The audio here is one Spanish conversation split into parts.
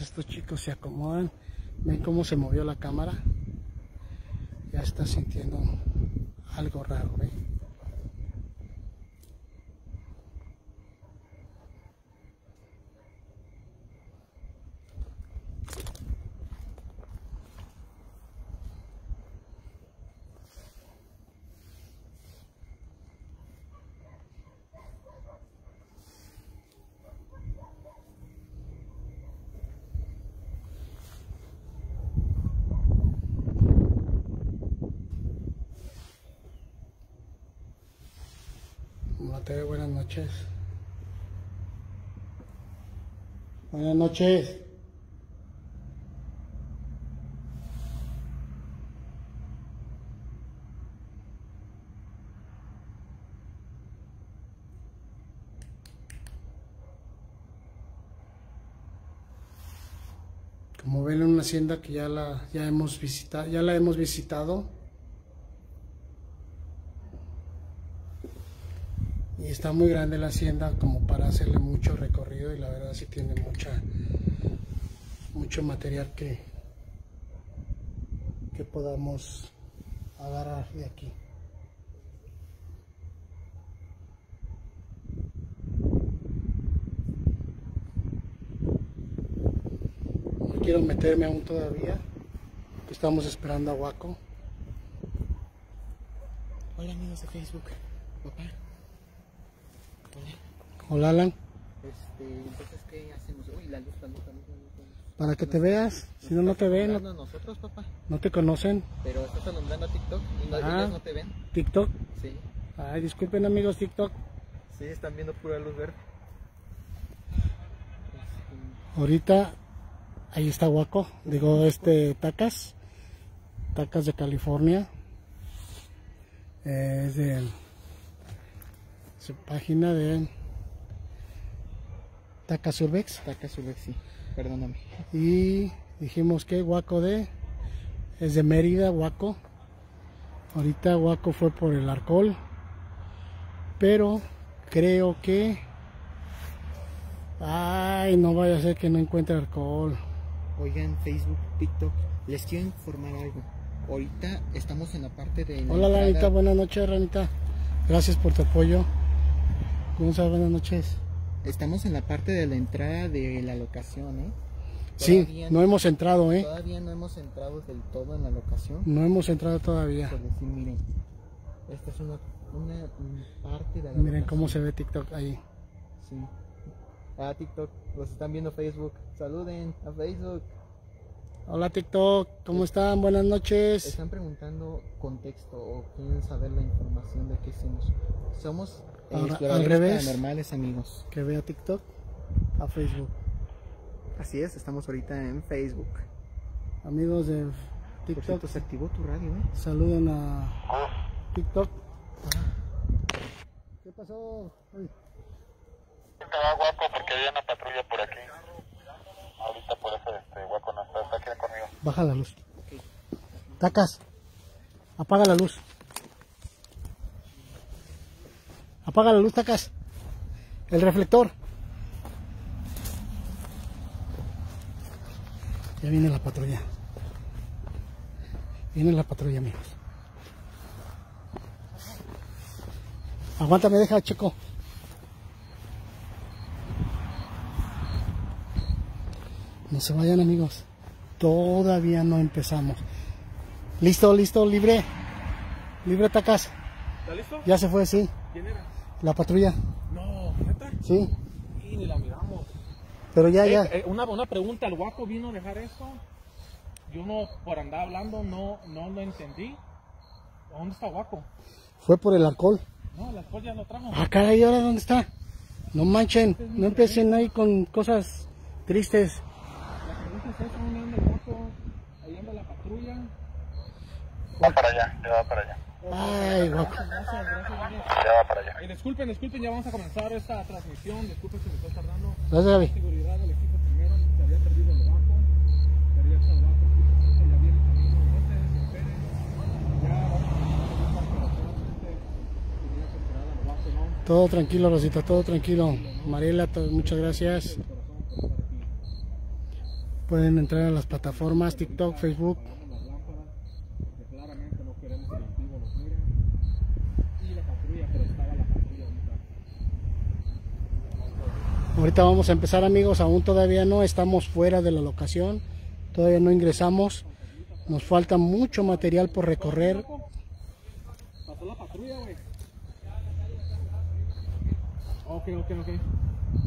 Estos chicos se acomodan. Ven cómo se movió la cámara. Ya está sintiendo algo raro, ¿eh? Mateo, buenas Buenas noches. Como ven, una hacienda que ya la ya hemos visitado, ya la hemos visitado. Y está muy grande la hacienda como para hacerle mucho recorrido y la verdad sí tiene mucha mucho material que que podamos agarrar de aquí. No quiero meterme aún todavía estamos esperando a Waco. Hola amigos de Facebook, papá. Hola. Alan Este, entonces, ¿qué hacemos? Uy, la luz, la luz, la luz, la luz. la luz. para que te veas si no no te ven no, nosotros, papá. no te conocen Pero estás alumbrando a TikTok y no, Ah. ellos no te ven. TikTok Sí. ay disculpen amigos TikTok Sí, están viendo pura luz verde. Ahorita ahí está Waco, digo este Tacas, Tacas de California. Es de su página de Tacas Urbex Taca Surbex, sí. Perdóname. y dijimos que Waco de es de Mérida, Waco. Ahorita Waco fue por el alcohol, pero creo que ay, no vaya a ser que no encuentre alcohol. Oigan, Facebook, TikTok, les quiero informar algo. Ahorita estamos en la parte de. la Hola entrada- Ranita, buenas noches Ranita. Gracias por tu apoyo. ¿Cómo estás? Buenas noches. Estamos en la parte de la entrada de la locación, ¿eh? Sí, no hemos entrado, ¿eh? Todavía no hemos entrado del todo en la locación. No hemos entrado todavía. Por decir, miren, esta es una, una parte de la Miren locación. cómo se ve TikTok ahí. Sí. Ah, TikTok, los están viendo Facebook. Saluden a Facebook. Hola TikTok, ¿cómo están? Buenas noches. Están preguntando contexto o quieren saber la información de qué hacemos. Somos Ahora, al revés. paranormales, amigos. Que vea TikTok a Facebook. Así es, estamos ahorita en Facebook. Amigos de Por TikTok, cierto, se activó tu radio, ¿eh? saluden a TikTok. ¿Qué pasó? Ay, Estaba guapo porque había una patrulla por aquí. Ahorita por eso este guapo no está, está aquí conmigo. Baja la luz. Tacas, apaga la luz. Apaga la luz, Tacas. El reflector. Ya viene la patrulla. Viene la patrulla, amigos. Aguántame, deja, Checo. No se vayan, amigos. Todavía no empezamos. Listo, listo, libre. Libre, Tacas. ¿Está listo? Ya se fue, sí. ¿Quién era? La patrulla, No, neta. sí. Y ni la miramos. Pero ya, Eh, ya. eh, una, una pregunta, ¿el guapo vino a dejar eso? Yo no, por andar hablando, no, no lo entendí. ¿Dónde está guapo? Fue por el alcohol. No, el alcohol ya lo trajo. Ah, caray, ¿ahora dónde está? No manchen, no empiecen ahí con cosas tristes. La pregunta es esa, ¿dónde anda el guapo? Ahí anda la patrulla. Va para allá, ya va para allá. Ay, guapo. Ya va para allá. Disculpen, disculpen, ya vamos a comenzar esta transmisión. Disculpen si me estoy tardando. Gracias, Gaby. Seguridad del equipo primero, se había perdido el guapo. Se había hecho el guapo, aquí, ya viene el camino. No se desesperen. Ya. Todo tranquilo, Rosita, todo tranquilo. Mariela, muchas gracias. Pueden entrar a las plataformas TikTok, Facebook. Apagamos las lámparas, porque claramente no queremos que el antiguo nos mire. Y la patrulla, pero estaba la patrulla ahorita. Ahorita vamos a empezar amigos, aún todavía no estamos fuera de la locación, todavía no ingresamos, nos falta mucho material por recorrer. Pasó la patrulla, güey. Ok, ok, ok.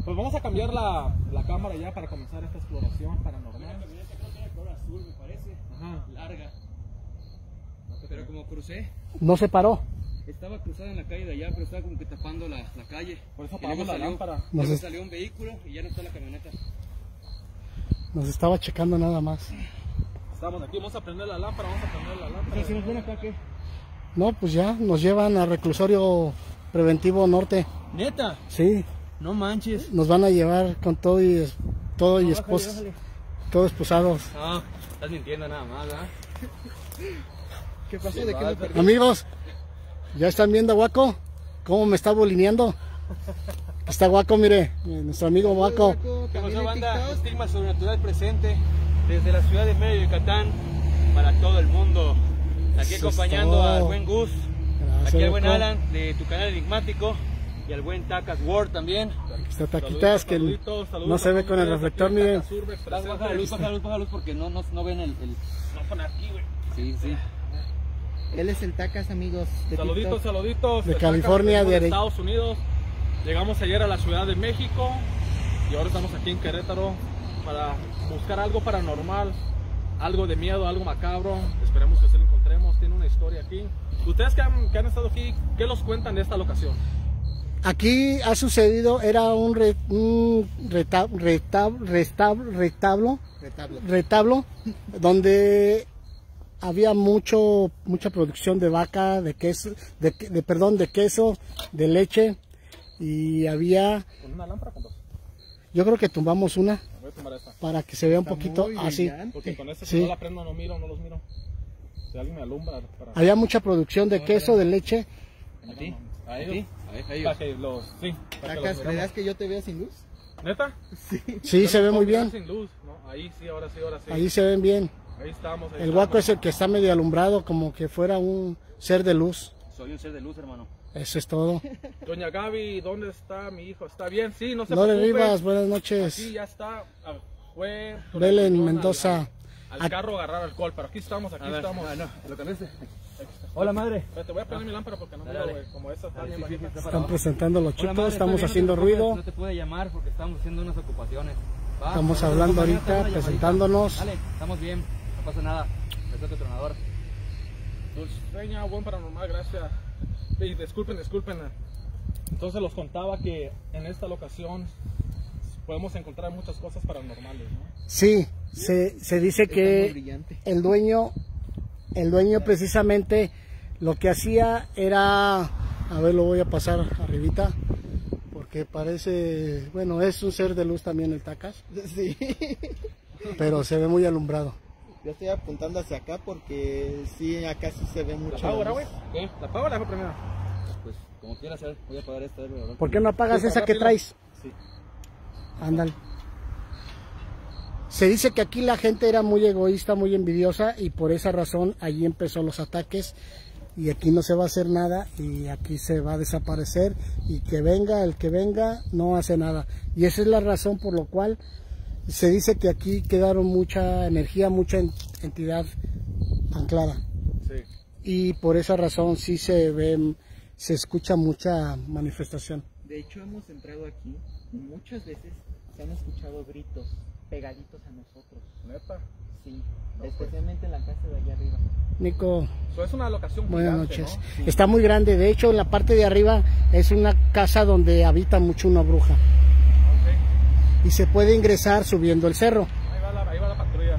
Pues vamos a cambiar la, la cámara ya para comenzar esta exploración paranormal. azul, me parece. Ajá. Larga. Pero como crucé, No se paró, estaba cruzada en la calle de allá, pero estaba como que tapando la, la calle. Por eso apagamos la lámpara. Nos es- salió un vehículo y ya no está la camioneta. nos estaba checando nada más. Estamos aquí, vamos a prender la lámpara, vamos a prender la lámpara. Si nos ven acá, ¿qué? No, pues ya, nos llevan al reclusorio preventivo norte, Neta, sí, no manches. nos van a llevar con todo y es- todo y No, espos, bájale, bájale. todos esposados. No, estás mintiendo nada más, ¿ah? ¿Qué pasó? ¿De qué me perdí? Amigos, ¿ya están viendo a Guaco? ¿Cómo me está bolineando? Está Guaco, mire, nuestro amigo Guaco. ¿Qué pasó, banda? Estigma sobrenatural presente desde la ciudad de Mérida, Yucatán, para todo el mundo. Aquí Eso acompañando al buen Gus, Gracias, aquí al buen. Alan de tu canal enigmático y al buen Tacas Ward también. Está taquitas que Saluditos, saluditos no se ve con el reflector, aquí en miren. Baja baja la luz, baja la luz, baja la luz porque no, no, no ven el, el... No pon aquí, güey. Sí, sí. Él es el Tacas, amigos. De Saluditos, TikTok. saluditos. De California, de Estados Unidos. Llegamos ayer a la Ciudad de México y ahora estamos aquí en Querétaro para buscar algo paranormal, algo de miedo, algo macabro. Esperemos que se lo encontremos. Tiene una historia aquí. Ustedes que han, que han estado aquí, ¿qué los cuentan de esta locación? Aquí ha sucedido, era un, re- un retablo, Retablo. retablo, donde había mucho, mucha producción de vaca, de queso, de, de- perdón, de queso, de leche, y había, ¿Con una lámpara con dos? yo creo que tumbamos una Voy a tomar esta. para que se vea un Está poquito muy así. Porque con esta Sí. si no la prendo no miro, no los miro. Si alguien me alumbra para... Había mucha producción de queso, de leche, ¿A ti? ¿A ¿A ellos? A ellos. Para que los... Sí, para que Tacas, los ¿le das miramos. que yo te vea sin luz? ¿Neta? sí, Yo se los ve muy bien, Sin luz, ¿no? Ahí sí, ahora sí, ahora sí. ahí se ven bien. Ahí estamos. ahí El guaco es el que está medio alumbrado, como que fuera un ser de luz. Soy un ser de luz, hermano. Eso es todo. Doña Gaby, ¿dónde está mi hijo? ¿Está bien? Sí, no se Lore preocupe. Rivas, buenas noches. Aquí ya está. ah, Fue. Belén al- Mendoza. Al, Ac- carro a agarrar alcohol, pero aquí estamos, aquí ver, estamos. ah, no, ¿lo cambiaste? Hola, madre. Espérate, voy a prender mi lámpara porque no Dale. Como esa está Dale, bien sí, sí, sí, está Están presentando los Hola, chicos, madre, estamos bien, haciendo no te ruido. No te pude llamar porque estamos haciendo unas ocupaciones. Va, Estamos hablando ahorita, presentándonos. Dale, estamos bien, pasa nada. Esto tu tronador. Dulceña, buen paranormal, gracias. Y disculpen, disculpen. Entonces los contaba que en esta locación podemos encontrar muchas cosas paranormales, ¿no? Sí, se, se dice que brillante. el dueño, el dueño precisamente lo que hacía era, a ver, lo voy a pasar arribita, porque parece, bueno, es un ser de luz también el Tacas, Sí. pero se ve muy alumbrado. Yo estoy apuntando hacia acá porque sí, acá sí se ve ¿La mucho. apago ahora, luz. güey? ¿Qué? ¿La apago o la dejo primero? Pues como quieras voy a apagar esta. a ver, ¿Por qué no apagas esa que traes? Sí. Ándale. Se dice que aquí la gente era muy egoísta, muy envidiosa y por esa razón allí empezó los ataques y aquí no se va a hacer nada y aquí se va a desaparecer y que venga el que venga no hace nada. Y esa es la razón por lo cual se dice que aquí quedaron mucha energía, mucha en- entidad anclada Sí. y por esa razón sí se ve, se escucha mucha manifestación. De hecho, hemos entrado aquí y muchas veces se han escuchado gritos pegaditos a nosotros. Neta. Sí, especialmente en la casa de allá arriba. Nico, So, es una locación Buenas gigante, noches. ¿no? Está muy grande. De hecho, en la parte de arriba es una casa donde habita mucho una bruja. Ok. Y se puede ingresar subiendo el cerro. Ahí va la, ahí va la patrulla.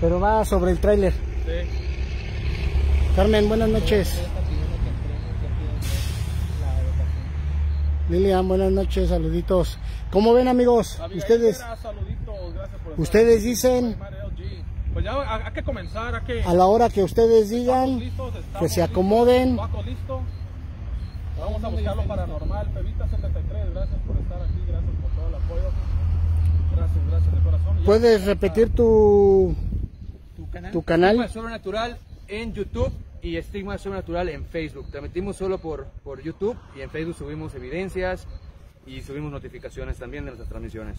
Pero va sobre el tráiler. Sí. Carmen, buenas noches. Lilian, buenas noches. Saluditos. ¿Cómo ven, amigos? Ustedes, ustedes dicen LG. Pues ya hay que comenzar, hay que... a la hora que ustedes digan, listos, que se listos. acomoden. Paco, listo. Vamos a buscar lo paranormal. Pevita 73, gracias por gracias. Gracias, de corazón. puedes repetir tu, ¿Tu canal? tu canal? Estigma Sobrenatural en YouTube y Estigma Sobrenatural en Facebook. Transmitimos solo por, por YouTube y en Facebook subimos evidencias y subimos notificaciones también de nuestras transmisiones.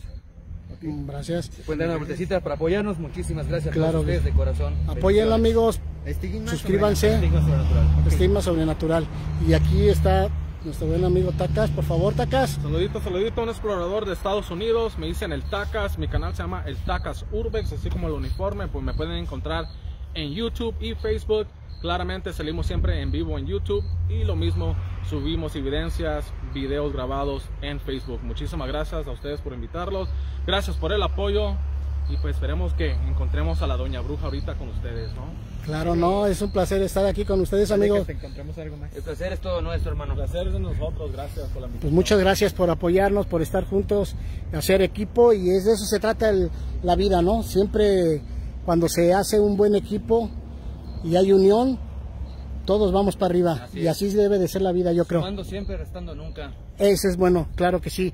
Gracias. Pueden dar una vueltecita para apoyarnos. Muchísimas gracias Claro a todos que- ustedes de corazón. Apóyenlo amigos, Estigma suscríbanse. Estigma Sobrenatural. Estigma Sobrenatural. Y aquí está nuestro buen amigo Tacas. Por favor, Tacas. Saludito, saludito, un explorador de Estados Unidos. Me dicen el Tacas. Mi canal se llama el Tacas Urbex, así como el uniforme. Pues me pueden encontrar en YouTube y Facebook. Claramente salimos siempre en vivo en YouTube y lo mismo subimos evidencias, videos grabados en Facebook. Muchísimas gracias a ustedes por invitarlos. Gracias por el apoyo y pues esperemos que encontremos a la Doña Bruja ahorita con ustedes, ¿no? Claro, no, es un placer estar aquí con ustedes, amigos. Te encontramos algo más. El placer es todo nuestro, hermano. El placer es de nosotros. Gracias por la invitación. Pues muchas gracias por apoyarnos, por estar juntos, hacer equipo y es de eso se trata el- la vida, ¿no? Siempre cuando se hace un buen equipo y hay unión, todos vamos para arriba Así y así debe de ser la vida, yo creo. Sumando siempre, restando nunca. Ese es bueno, claro que sí.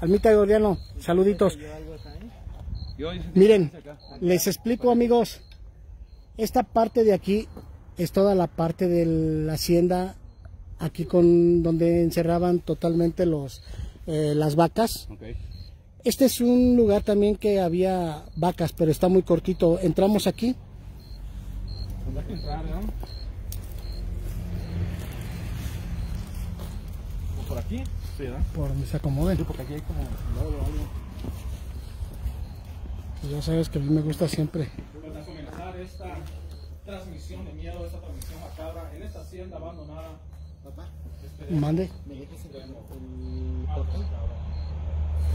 Almita Gordiano, saluditos. Miren, les explico amigos, esta parte de aquí es toda la parte de la hacienda, aquí con donde encerraban totalmente los eh, las vacas. Este es un lugar también que había vacas, pero está muy cortito. Entramos aquí. Hay que entrar, ¿no? ¿O ¿Por aquí? Sí, ¿verdad? Por donde se acomoden. Porque aquí hay como algo. Pues Ya sabes que a mí me gusta siempre. Pues a esta transmisión de miedo, esta transmisión macabra en esta hacienda abandonada. Papá, Mande. ¿me dejas el, el portón?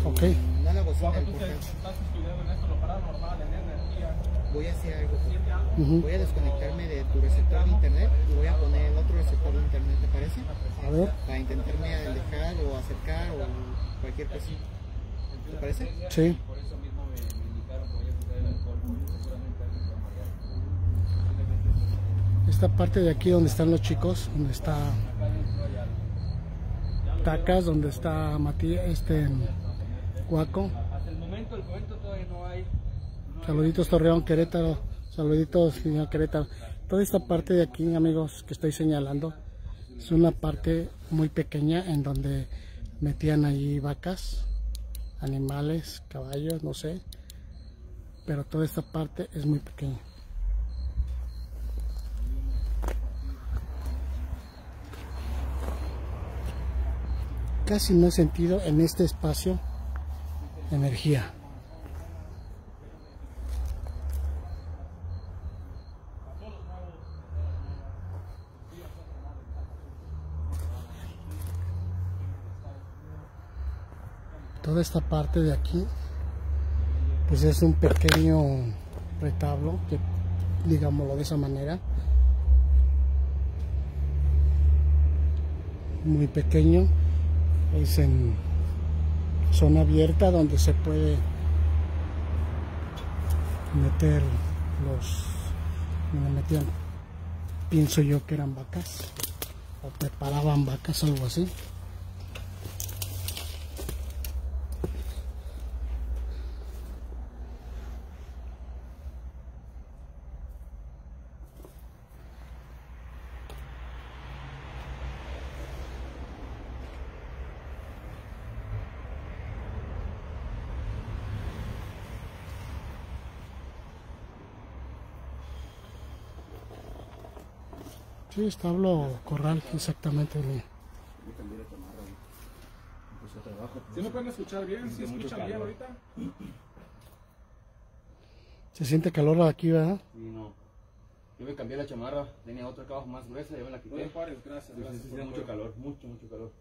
Ok. No Bajo el portón. estás estudiando en esto, lo paranormal, en energía. Voy a hacer algo. Ujú. Voy a desconectarme de tu receptor de internet y voy a poner el otro receptor de internet, ¿te parece? A ver. Para intentarme alejar o acercar o cualquier cosa. ¿Te parece? Sí. Esta parte de aquí donde están los chicos, donde está Tacas, donde está Matías, este Guaco. Hasta el momento, el momento todavía no hay. Saluditos Torreón, Querétaro. Saluditos señor Querétaro. Toda esta parte de aquí, amigos, que estoy señalando, es una parte muy pequeña en donde metían ahí vacas, animales, caballos, no sé. Pero toda esta parte es muy pequeña. Casi no he sentido en este espacio energía. toda esta parte de aquí pues es un pequeño retablo que digámoslo de esa manera muy pequeño es en zona abierta donde se puede meter los donde metían pienso yo que eran vacas o preparaban vacas algo así Sí, establo corral, exactamente. mira. ¿Sí me pueden escuchar bien? ¿Sí escuchan bien ahorita? Se siente calor aquí, ¿verdad? Sí, no. Yo me cambié la chamarra, tenía otra acá abajo más gruesa, yo me la quité. Oye, Juárez, gracias. Sí, sí, gracias sí, por mucho apoyo. calor, mucho, mucho calor.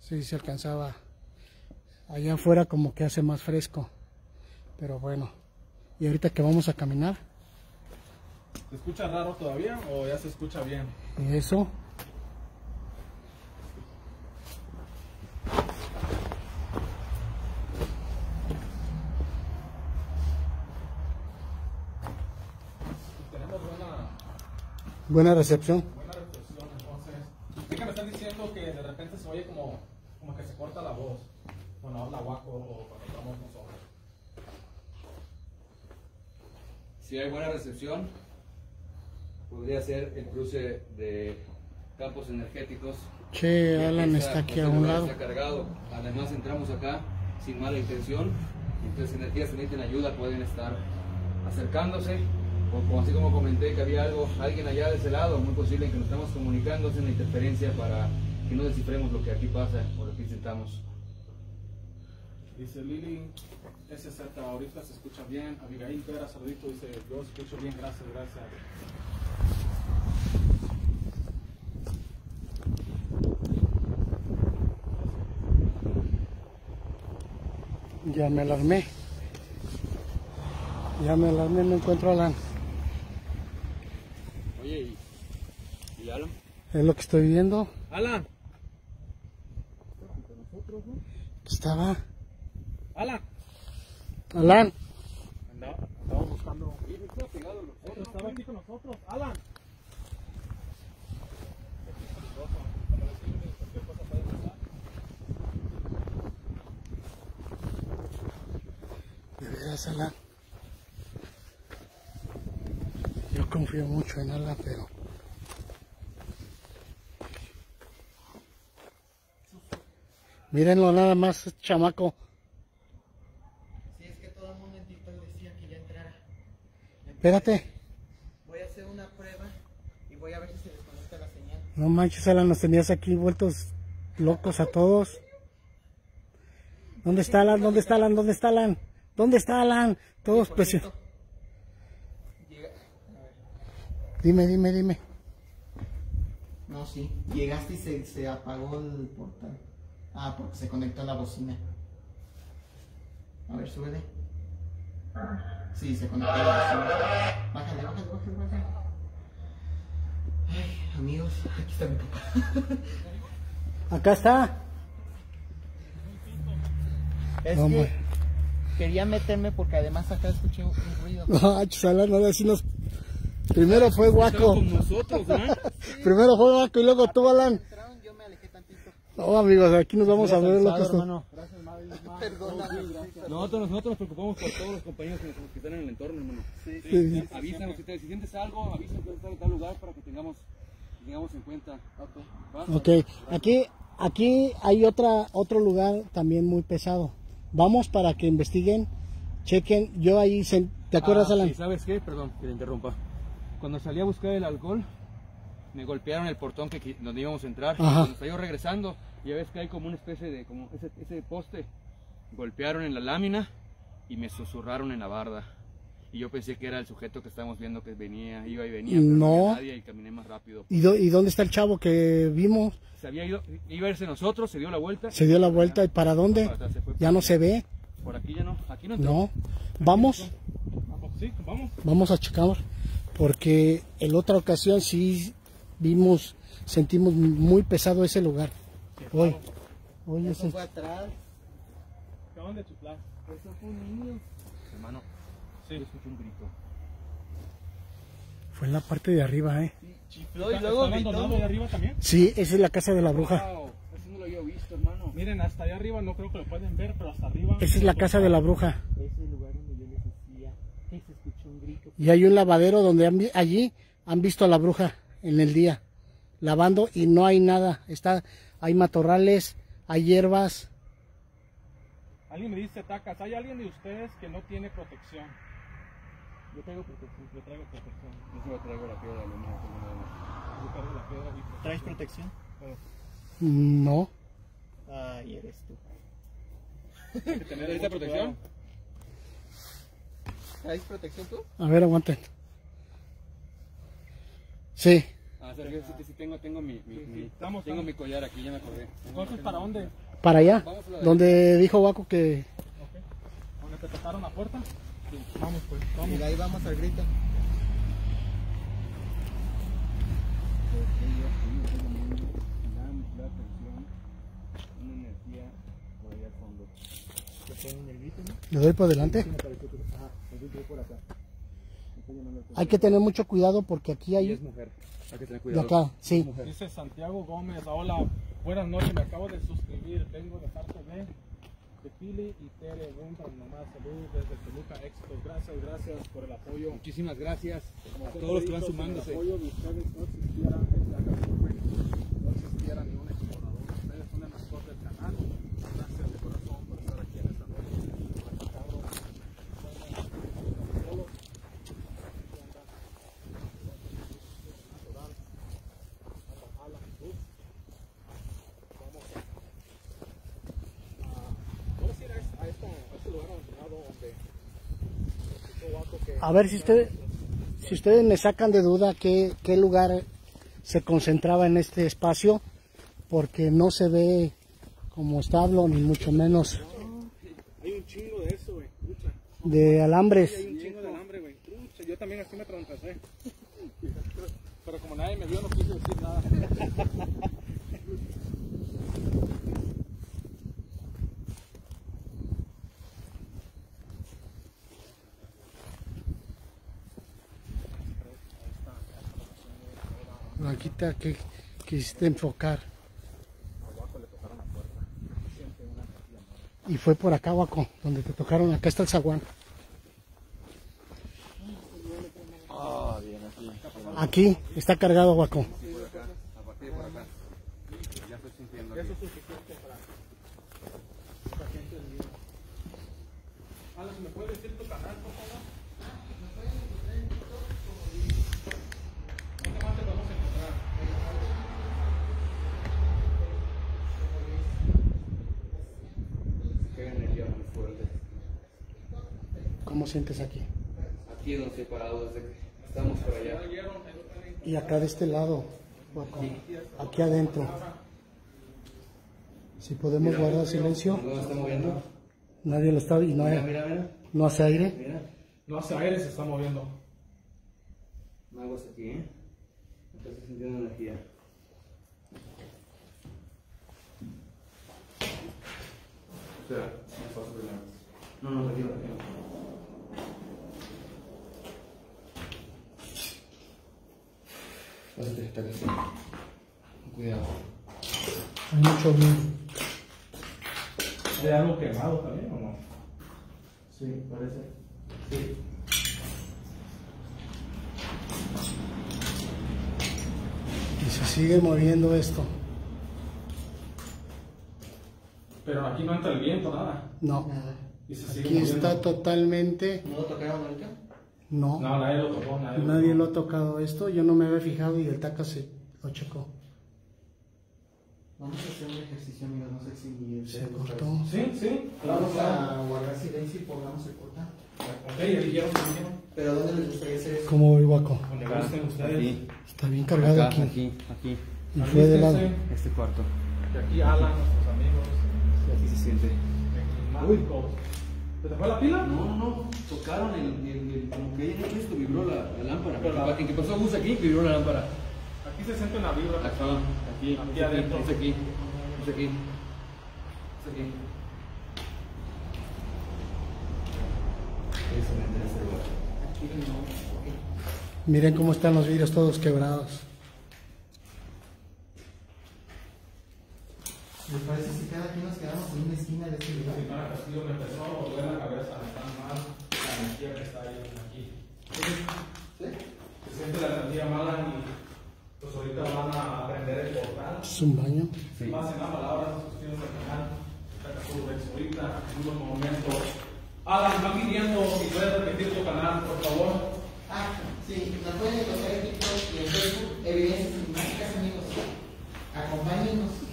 Sí, se alcanzaba. Allá afuera como que hace más fresco. Pero bueno. Y ahorita que vamos a caminar, ¿Se escucha raro todavía o ya se escucha bien? y eso. Tenemos buena, Buena recepción. buena recepción, entonces. Sí que me están diciendo que de repente se oye como, como que se corta la voz. cuando habla Waco o cuando hablamos nosotros. Si hay buena recepción, podría ser el cruce de campos energéticos. Che, Alan que está aquí a un lado. Está cargado. Además entramos acá sin mala intención. Entonces energías que necesiten ayuda pueden estar acercándose. O como así como comenté que había algo, alguien allá de ese lado, muy posible que nos estamos comunicando, es una interferencia para que no descifremos lo que aquí pasa o lo que intentamos. Dice Lili, SZ, ahorita se escucha bien. Abigail Vera Saludito dice, yo escucho bien, gracias, gracias. Ya me alarmé. Ya me alarmé, no encuentro a Alan. Oye, ¿y, y Alan? Es lo que estoy viendo. Alan, Estaba. Alan. Alan. Andaba, andaba buscando. Otro estaba aquí con nosotros, Alan. Veras, Alan. Yo confío mucho en Alan, pero. Mírenlo nada más, chamaco. Sí, es que todo el en TikTok decía que ya entrara. Espérate. Voy a hacer una prueba y voy a ver si se desconecta la señal. No manches, Alan, nos tenías aquí vueltos locos a todos. ¿Dónde está Alan? ¿Dónde está Alan? ¿Dónde está Alan? ¿Dónde está Alan? Todos presionados. Dime, dime, dime. No, sí. Llegaste y se, se apagó el portal. Ah, porque se conectó a la bocina. A ver, súbele. Sí, se conectó a la bocina. Bájale, bájale, bájale, bájale. Ay, amigos, aquí está mi papá. Acá está. Es No, que. Quería meterme porque además acá escuché un, ruido. No ahora sí nos... Primero fue Guaco. nosotros, ¿no? Primero fue Guaco y luego tú, Alan. Yo me alejé tantito. No, amigos, aquí nos vamos a ver lo que está. Perdóname. Nosotros, nosotros nos preocupamos por todos los compañeros que, que están en el entorno, hermano. Sí. Avísanos, si, te, si sientes algo, avísanos que está en tal lugar para que tengamos, tengamos en cuenta. Ok, aquí, aquí hay otra, otro lugar también muy pesado. Vamos para que investiguen, chequen. Yo ahí, sen- ¿te acuerdas, Ah, Alan? sí, ¿Sabes qué? Perdón, que te interrumpa. Cuando salí a buscar el alcohol, me golpearon el portón que, donde íbamos a entrar. Ajá. Cuando yo regresando, ya ves que hay como una especie de, como ese, ese poste. Golpearon en la lámina y me susurraron en la barda. Y yo pensé que era el sujeto que estábamos viendo que venía, iba y venía. pero No. había nadie y caminé más rápido. ¿Y, dó- y dónde está el chavo que vimos? Se había ido, iba a irse nosotros, se dio la vuelta. Se dio la vuelta y para dónde? Para Ya no se ve, Por aquí ya no, aquí no entró. ¿no? Vamos, Vamos, sí, vamos. vamos a checar, porque en otra ocasión sí vimos, sentimos muy pesado ese lugar. Hoy, hoy Eso ese, fue atrás. ¿Qué onda, chiflar? Eso fue un niño. Sí. yo escuché un grito. fue en la parte de arriba, ¿eh? Chifló y ¿Está luego gritó. ahí arriba también? Sí, esa es la casa de la bruja. Wow, eso no lo había visto, hermano. Miren, hasta allá arriba no creo que lo pueden ver, pero hasta arriba. Esa es la casa de la bruja. Ese lugar donde yo les decía que se escuchó un grito. Y hay un lavadero donde han allí han visto a la bruja en el día lavando y no hay nada. Está, hay matorrales, hay hierbas. Alguien me dice, Tacas, ¿hay alguien de ustedes que no tiene protección? Yo traigo protección. Yo traigo protección. Yo solo traigo la piedra de. Yo cargo la piedra y ¿Traes protección? No. Ay, eres tú. que tener ¿Esta protección? ¿Traes protección tú? A ver, aguanten. Sí. Ah, Sergio, sí, sí, sí, tengo, tengo mi, mi, mi- Estamos- tengo mi collar aquí, ya me acordé. Entonces, ¿para dónde? Para allá. Donde dijo Waco que Ok. ¿Dónde te tocaron la puerta? Sí. Vamos, pues, vamos. Mira, ahí vamos al grito. La atención, una energía por allá al fondo. le doy por delante. Hay que tener mucho cuidado porque aquí Y hay es mujer, hay que tener de cuidado. acá, sí. Dice Santiago Gómez, hola, buenas noches, me acabo de suscribir, vengo de parte de Pili y Tere Wunta, nomás salud desde Toluca, éxitos. Gracias, gracias por el apoyo. Muchísimas gracias Como a todos los que van sumándose. El apoyo de ustedes no existiera esta Acapulco, no existiera ni un explorador. Ustedes son el mejor del canal. Gracias de corazón por estar aquí en esta noche. Ricardo, solo. Alan, Luz. Vamos a, a- vamos a ir a, este- a esta- a este lugar abandonado donde escuchó Waco que A ver si ustedes, si ustedes me sacan de duda qué, qué lugar se concentraba en este espacio, porque no se ve como establo, ni mucho menos. Hay un chingo de alambres. Hay un chingo de alambre, güey. Pucha, yo también así me traspasé. Pero como nadie me vio, no quise decir nada. Que quisiste enfocar. Y fue por acá, Guaco, donde te tocaron. Acá está el zaguán. Ah, aquí. Aquí está cargado, Guaco. A partir de por acá. Ya estoy sintiendo aquí. Alan, ¿me puedes decir tu canal, por favor? ¿Dónde más te podemos encontrar? Qué energía muy fuerte. ¿Cómo sientes aquí? Aquí es donde estoy parado desde que estamos por allá. Y acá de este lado. Aquí adentro. Si podemos guardar silencio, ¿No está moviendo? nadie lo está y no, Mira, hay- mira, mira. no hace aire. Mira. No hace aire, se está moviendo. Magos aquí, ¿eh? Estoy sintiendo energía. Espera, me paso primero. No, no, tranquilo, tranquilo. Pásate, está aquí. Cuidado. Hay mucho ruido. ¿Hay algo quemado también o no? Sí, parece. Sí. Y se sigue moviendo esto. Pero aquí no entra el viento, nada. No. Y se sigue Aquí moviendo. está totalmente. ¿No lo tocaron ahorita? No. No, nadie lo tocó, nadie, lo Nadie tocó. lo ha tocado esto. Yo no me había fijado y el taca se lo chocó. Vamos a hacer un ejercicio, amigos. No sé si Se lo cortó. Sí, sí. Vamos a guardar silencio y pongamos el cortar. Ok, eligieron, eligieron. Pero ¿dónde les gustaría hacer eso? ¿Cómo voy, Guaco? Aquí, Está bien cargado acá, aquí. aquí, aquí. Y fue de lado. Este cuarto. Y aquí Alan, nuestros amigos. Y aquí se siente. Climáticos. ¿Se te fue la pila? No, no, no. Tocaron el, el, el- como que ahí en esto vibró la, la lámpara. Pero la- En que pasó Gus aquí, vibró la lámpara. Aquí se siente una vibra. Acá, aquí, Aquí es adentro. Es aquí, es aquí. Es aquí. Eso me interesa el lugar. Miren cómo están los vidrios todos quebrados. ¿Les parece si cada quien nos quedamos en una esquina de este lugar? Simona Castillo me empezó a volver la cabeza, me está mal la energía que está ahí aquí. ¿Sí? Se siente la energía mala y pues ahorita van a aprender el portal. Es un baño. Sí. Más en la palabra, suscribirse al canal. Ahorita, en unos momentos. Alan, va pidiendo si puedes repetir tu canal, por favor. Ah, sí, nos pueden encontrar en TikTok y en Facebook, Evidencias Cinemáticas, amigos. Acompáñenos.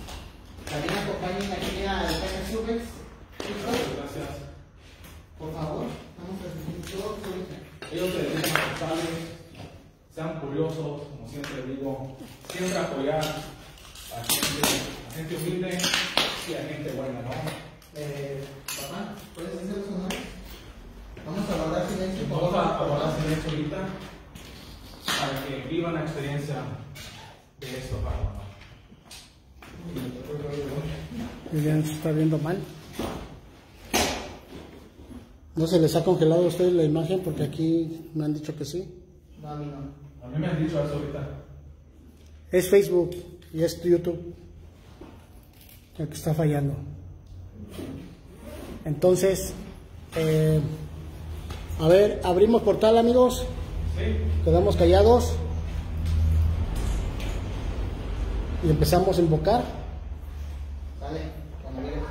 También acompañen aquí a Taca Subex. Gracias. por favor. Estamos transmitiendo todo ahorita. Ellos se dedican a sean curiosos, como siempre digo, siempre apoyar a gente, a gente humilde y a gente buena, ¿no? Eh, papá, ¿puedes hacer los honores? Vamos a guardar silencio. Vamos a guardar silencio ahorita para que vivan la experiencia de esto, para Miren, se está viendo mal. ¿No se les ha congelado a ustedes la imagen? Porque aquí me han dicho que sí. No, a mí no. A mí me han dicho eso ahorita. Es Facebook y es YouTube el que está fallando. Entonces, eh, a ver, abrimos portal amigos. Quedamos callados. Y empezamos a invocar. Sale, cuando mires.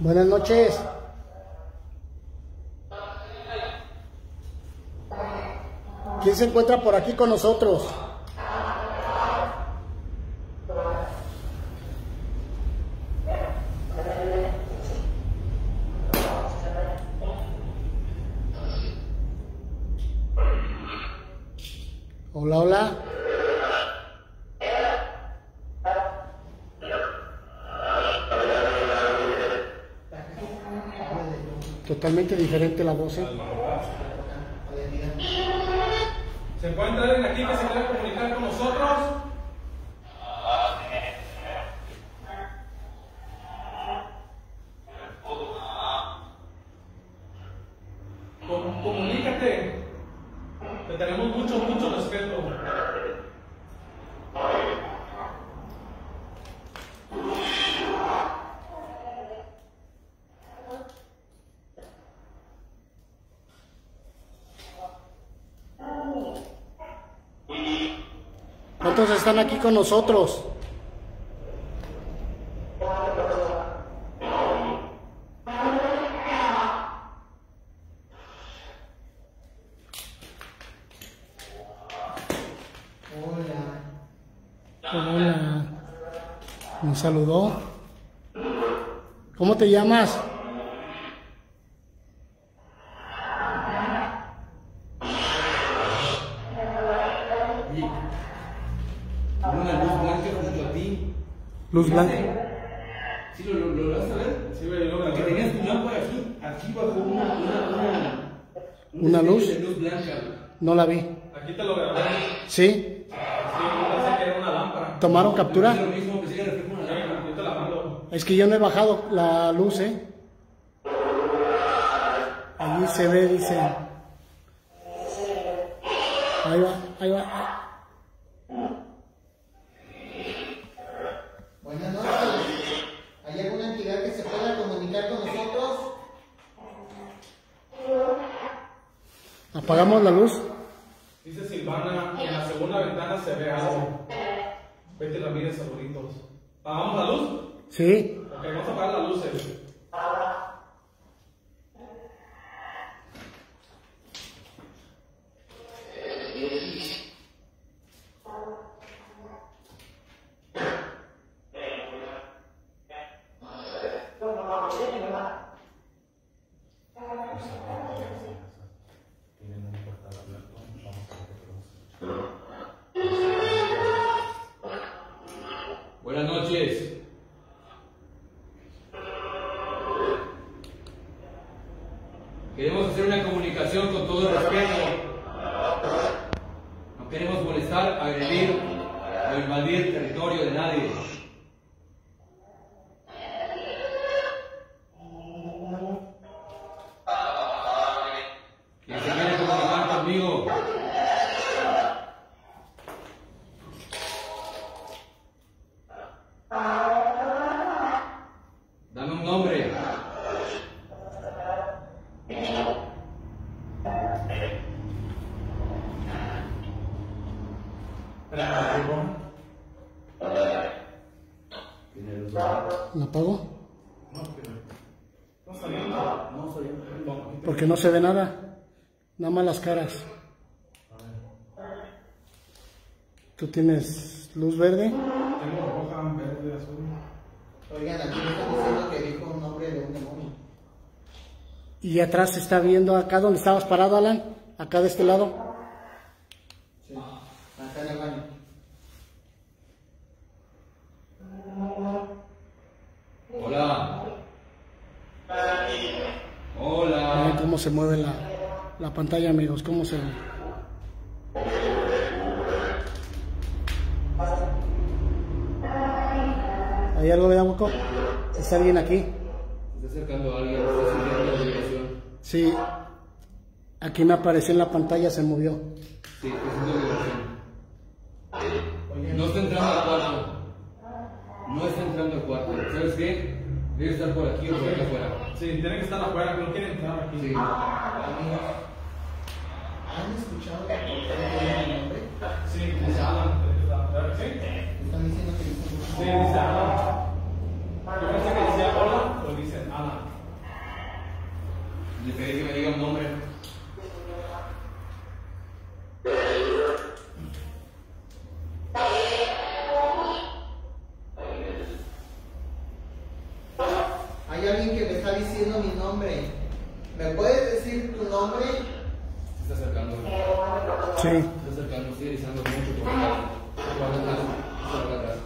Buenas noches. ¿Quién se encuentra por aquí con nosotros? Hola, hola. Totalmente diferente la voz. ¿eh? ¿Se encuentra alguien aquí que se comunicar con nosotros? Com- Comunícate. Te tenemos mucho, mucho respeto. ¿Cuántos están aquí con nosotros? Hola. Hola. Me saludó. ¿Cómo te llamas? Luz blanca. ¿Sí lo, lo, lo vas a ver? Sí, lo Que tenías tu lámpara aquí, aquí bajo una, una, una, un ¿Una luz? de luz blanca. No la vi. Aquí te lo grabé. ¿Sí? Sí, yo pensé que era una lámpara. ¿Tomaron Es captura? lo mismo que sigue reflejo una lámpara. Yo te la mando. Es que yo no he bajado la luz, ¿eh? Allí se ve, dice. Ahí va, ahí va. Buenas noches. ¿Hay alguna entidad que se pueda comunicar con nosotros? Apagamos la luz. Dice Silvana, en la segunda ventana se ve algo. Vete la mires, favoritos. ¿Apagamos la luz? ¿Sí? Ok, vamos a apagar las luces. Buenas noches. Queremos hacer una comunicación con todo respeto. No queremos molestar, agredir o invadir territorio de nadie. ¿Quién se quiere comunicar conmigo? Dame un nombre. ¿La apago? Porque no se ve nada. Nada más las caras. ¿Tú tienes luz verde? Tengo roja, verde, azul. Oigan, aquí me están diciendo que dijo un nombre de un demonio. Y atrás se está viendo acá donde estabas parado, Alan. Acá de este lado. Sí. Acá en el baño. Hola. Hola. cómo se mueve la, la pantalla, amigos. Cómo se. ¿Hay algo de hueco? ¿Está alguien aquí? Se está acercando a alguien, está sintiendo la vibración. Sí. Aquí me apareció en la pantalla, se movió. Sí, está vibración. No está entrando al cuarto. No está entrando al cuarto. ¿Sabes qué? Debe estar por aquí o por acá afuera. Sí, tiene que estar afuera, no quiere entrar aquí. Sí. Amigos, ¿han escuchado que el nombre? Sí, dice Alan. ¿Sí? Están diciendo que dice. Sí, dice Alan. Yo pensé que decía hola, o dice Alan. Le pedí que me diga un nombre alguien que me está diciendo mi nombre. ¿Me puedes decir tu nombre? Se está acercando. Sí. Se está acercando, sigue diciendo mucho. Por acá atrás. Por acá atrás.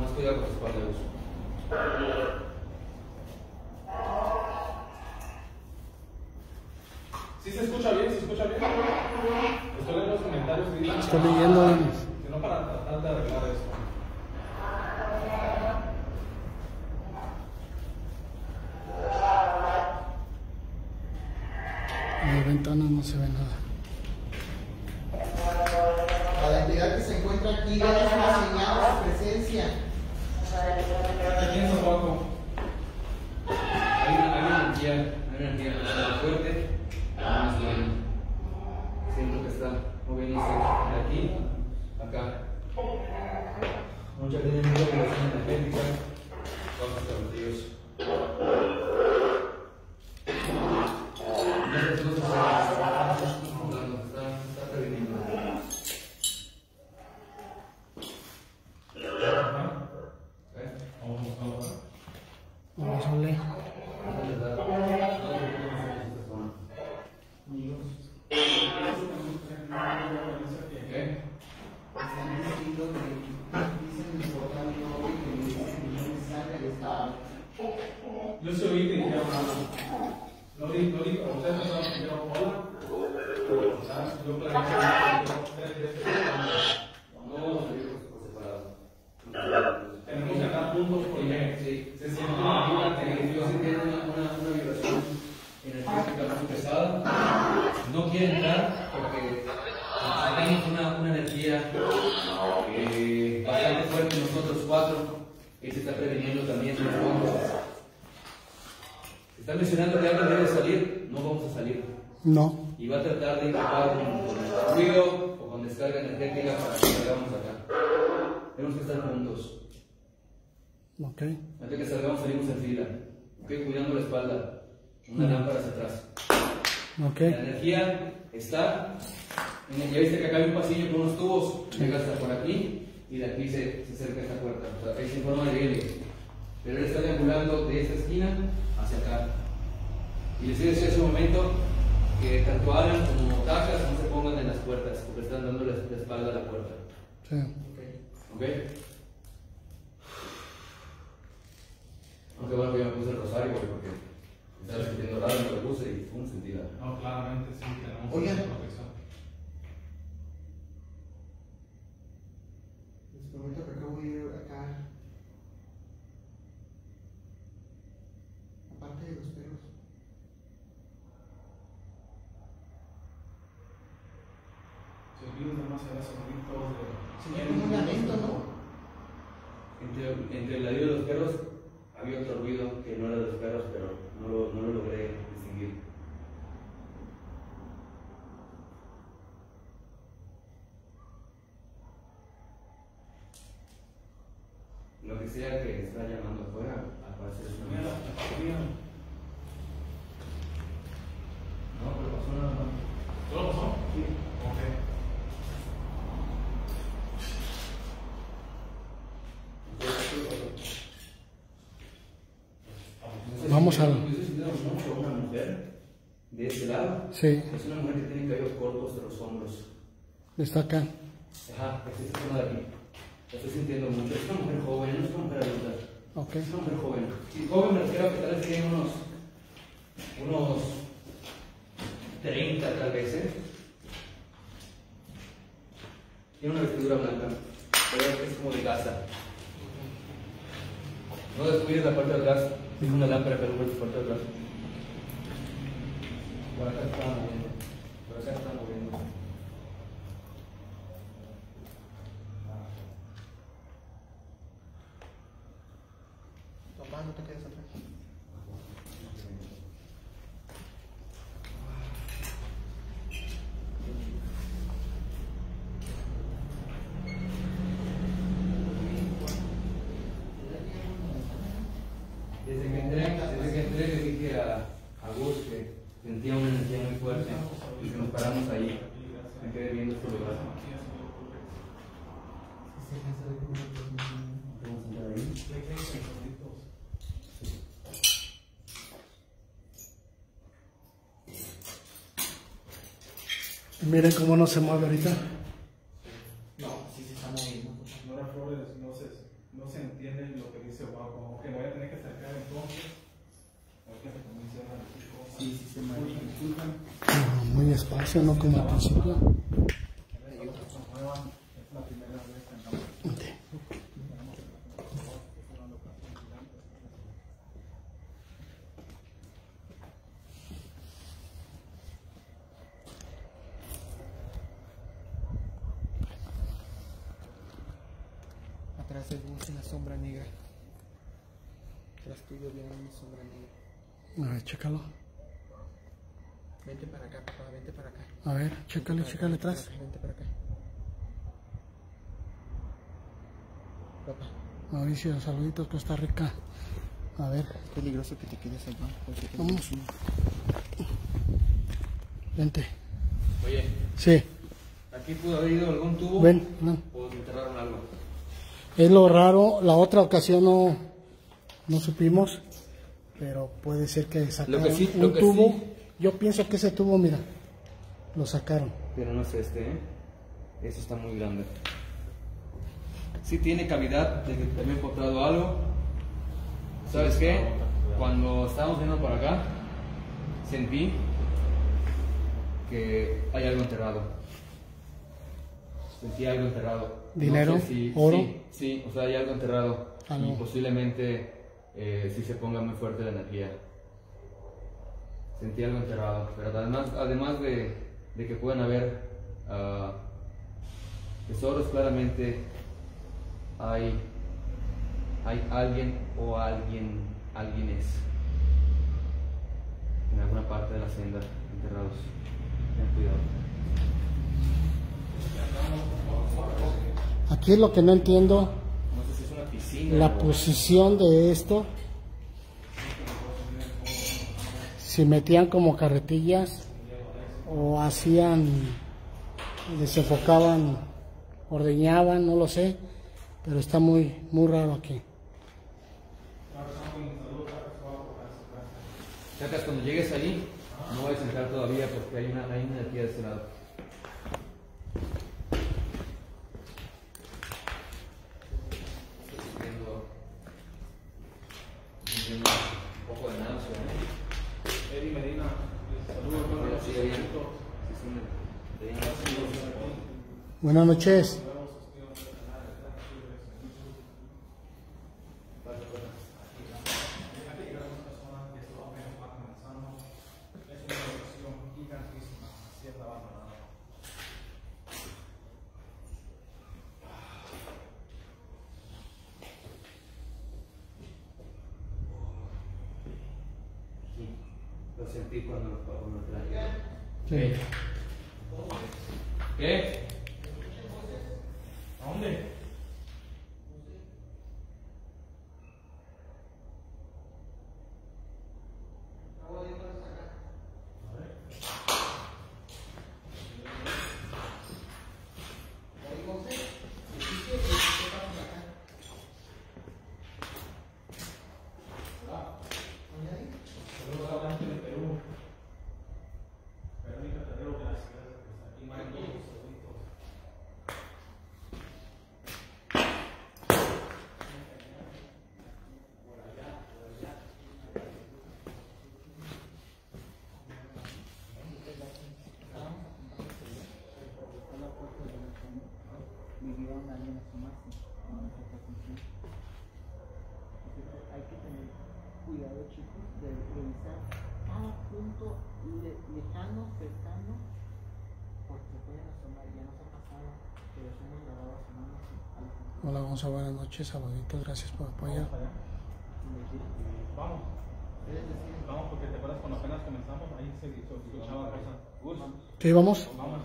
Más cuidado con sus espaldas. ¿Sí se escucha bien? ¿Se escucha bien? Estoy leyendo los comentarios y digan. Estoy leyendo. Si no, para tratar de arreglar esto. En las ventanas no se ve nada. A la entidad que se encuentra aquí, es una señal de su presencia. Aquí en Zapoco. Hay una, hay una energía, hay una energía demasiado fuerte, más buena. Siento que está moviéndose de aquí acá. Mucha gente energética, vamos a Si olvidan demasiado sonidos de. Sería como un lamento, ¿no? Entre, entre el ladrido de los perros había otro ruido que no era de los perros, pero no lo, no lo logré distinguir. Lo que sea que está llamando afuera, al parecer es una Mira, la patrulla. No, pero pasó nada más. ¿Todo pasó? Sí. Ok. Vamos a- Yo estoy sintiendo mucho a una mujer de este lado. Sí. Es una mujer que tiene cabellos cortos de los hombros. Está acá. Ajá, es esta zona de aquí. La estoy sintiendo mucho. Es una mujer joven, no es una mujer adulta. Ok. Es una mujer joven. Y joven me refiero a que tal vez tiene unos. unos. 30 tal vez, ¿eh? Tiene una vestidura blanca, pero es como de gasa. No descuides la parte de atrás. Es una lámpara, pero por la parte de atrás. Por acá está moviendo. Papá, no te quedes atrás. Desde que entré, desde que entré le dije a, a Gus que sentía una energía muy fuerte y que nos paramos ahí. Me quedé viendo este lugar. ¿Podemos entrar ahí? Miren cómo no se mueve ahorita. No, sí se está moviendo. Señora Flores, no se, no se entiende lo que dice Guapo. Ok, voy a tener que acercar entonces. Ahorita que comience a decir cosas. Sí, sí se mueve. Muy despacio, no como al principio. Es la primera vez que andamos. Atrás de Gus una sombra negra. Atrás tuyo viene una sombra negra. A ver, chécalo. Vente para acá, papá, vente para acá. A ver, chécale, chécale atrás. Vente para acá. Papá, Mauricio, saluditos, Costa Rica. A ver, es peligroso que te quedes allá. te- Vámonos. vente. Oye, Sí, aquí pudo haber ido algún tubo ven. No. o se enterraron algo. Es lo raro, la otra ocasión no, no supimos, pero puede ser que sacaron Lo que sí- un que tubo. sí- Yo pienso que ese tubo, mira, lo sacaron. Pero no es este, ¿eh? Ese está muy grande. Sí tiene cavidad de que te había encontrado algo. ¿Sabes qué? Cuando estábamos viendo para acá, sentí que hay algo enterrado. Sentí algo enterrado. No ¿Dinero? sé si- ¿Oro? Sí, sí, o sea, hay algo enterrado. Y posiblemente eh, sí se ponga muy fuerte la energía. Sentí algo enterrado. Pero además, además de, de que pueden haber ah, tesoros, claramente hay, hay alguien o alguien, alguien es en alguna parte de la senda enterrados. Ten cuidado. Aquí es lo que no entiendo, No sé si es una piscina. La posición de esto. Si metían como carretillas o hacían, desenfocaban, ordeñaban, no lo sé, pero está muy, muy raro aquí. Chacas, cuando llegues allí, no voy a entrar todavía porque hay una, hay una energía de ese lado. Estoy sintiendo, sintiendo un poco de náusea, ¿eh? Eddie Medina, saludos, Pero sigue bien. Sí, sí, me- tenía náusea. Buenas noches. Sí, Lo sentí cuando lo cuando lo traje. Sí. ¿Qué? ¿A dónde? Saludos a la gente de Perú. Verónica Terrero, gracias. Y Marcos, saluditos. cuidado, chicos, de revisar cada punto le- lejano, cercano, porque se pueden asomar, ya nos ha pasado que los hemos grabado asomándose al Hola Gonza, buenas noches, saluditos, gracias por apoyar. Vamos. Vamos, porque te acuerdas cuando apenas comenzamos, ahí se escuchaba cosas. Gus, ¿Sí, vamos? vamos.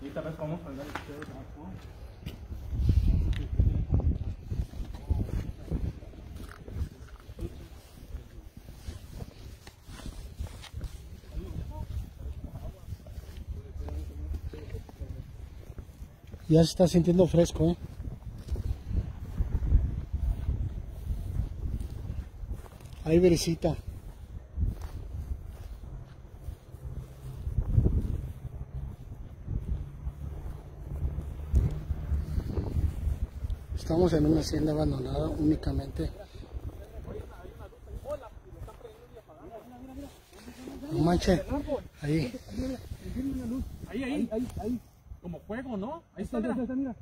Y tal vez vamos a andar Ya se está sintiendo fresco, ¿eh? Hay brisita. Estamos en una hacienda abandonada únicamente. No manche, ahí. Ahí, ahí, ahí, ahí. Como fuego, ¿no? Ahí está, mira. mira.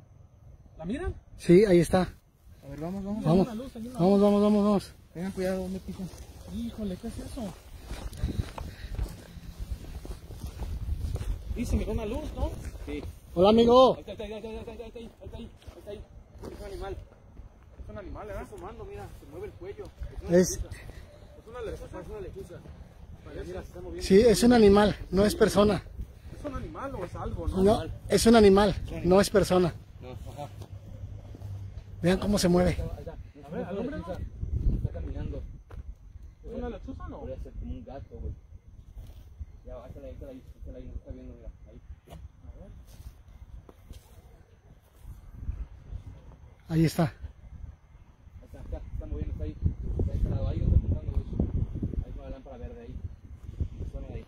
¿La miran? Sí, ahí está. A ver, vamos, vamos. Vamos, vamos, vamos, vamos, vamos. Tengan cuidado, ¿dónde pisan? Híjole, ¿qué es eso? Y se miró una luz, ¿no? Sí. Hola, amigo. Ahí está, ahí está, ahí está, ahí está, ahí está, ahí está, ahí está, ahí está. Es un animal. Es un animal, ¿verdad? Está fumando, mira, se mueve el cuello. Es, Es una lechuza. Es una lechuza. Mira, se está moviendo. sí, es un animal, no es persona. ¿Es un animal o es algo, no? No, es un animal, no es persona. Vean cómo se mueve. A ver, al hombre no. Está caminando. ¿Es una lechuza o no? Podría ser como un gato, güey. Ya, ahí está ahí, está ahí, está ahí, está viendo, mira, ahí. Ahí está. Ahí está, está, está moviendo, está ahí. Está ahí parado, ahí, está apuntando, güey. Ahí con la lámpara verde, ahí. Suena ahí.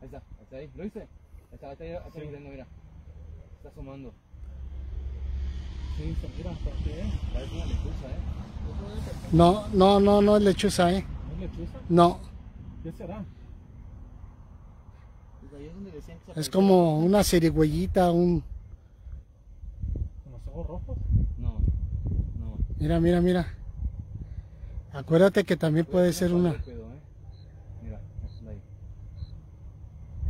Ahí está, ahí está ahí. ¿Lo viste? Ahí está, ahí está, ahí está viendo, mira. Está asomando. Sí, mira, ¿por qué? Parece una lechuza, ¿eh? No, no, no, no es lechuza, ¿eh? ¿No es lechuza? No, ¿Qué será? Pues es como una cirigüeyita, un... ¿Con los ojos rojos? No, no. Mira, mira, mira. Acuérdate que también puede ser una... Cuadrúpedo, ¿eh? Mira, ahí.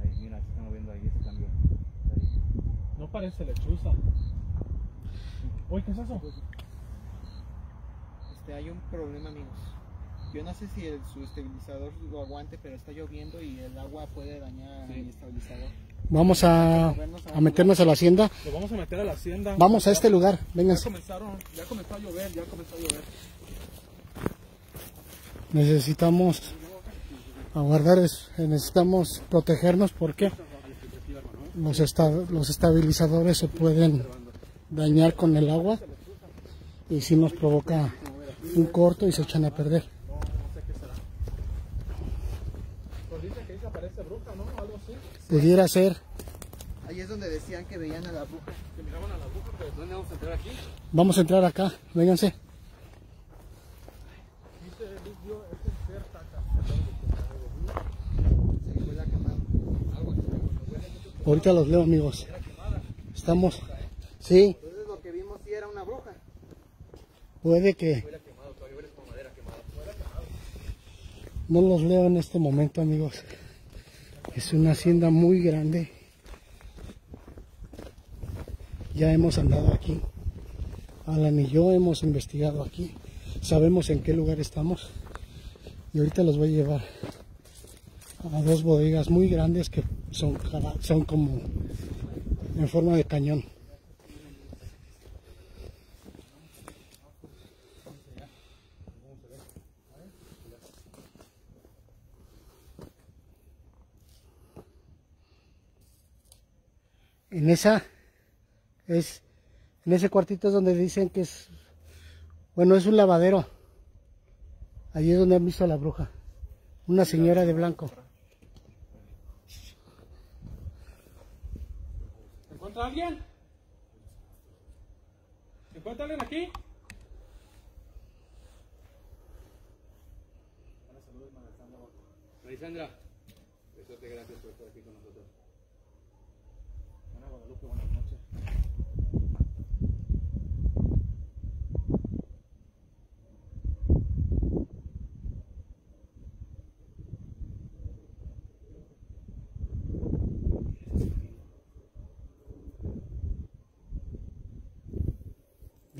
Ahí, mira, se está moviendo ahí, ese cambio. Ahí. No parece lechuza. Uy, ¿qué es eso? Este, hay un problema, amigos. Yo no sé si el, su estabilizador lo aguante, pero está lloviendo y el agua puede dañar el estabilizador. Vamos a, a meternos a la hacienda. Lo vamos a meter a la hacienda. Vamos a este lugar, Ya vénganse. comenzaron, ya comenzó a llover, ya comenzó a llover. Necesitamos aguardar, es- necesitamos protegernos porque los, esta- los estabilizadores se pueden dañar con el agua y si nos provoca un corto y se echan a perder. Pues dice que ahí se aparece bruja, ¿no? Algo así. Pudiera ser, Ahí es donde decían que veían a la bruja. Que miraban a la bruja, pues. ¿Dónde vamos a entrar aquí? vamos a entrar acá, vénganse. Ahorita los leo amigos. Estamos, sí, Entonces lo que vimos sí era una bruja. puede que no los leo en este momento amigos. Es una hacienda muy grande. Ya hemos andado aquí. Alan y yo hemos investigado aquí. Sabemos en qué lugar estamos. Y ahorita los voy a llevar a dos bodegas muy grandes que son, son como en forma de cañón. En esa es en ese cuartito es donde dicen que es bueno, es un lavadero. Allí es donde han visto a la bruja. Una señora de blanco. ¿Se encuentra alguien? ¿Se encuentra alguien aquí? Besote, gracias por estar aquí con nosotros. Ana Guadalupe, buenas noches.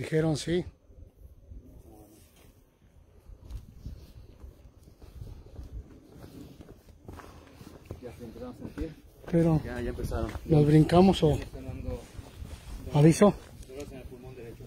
Dijeron sí. Ya se empezaron a sentir. Pero Ya, ya empezaron. nos brincamos o aviso. dolores en el pulmón derecho.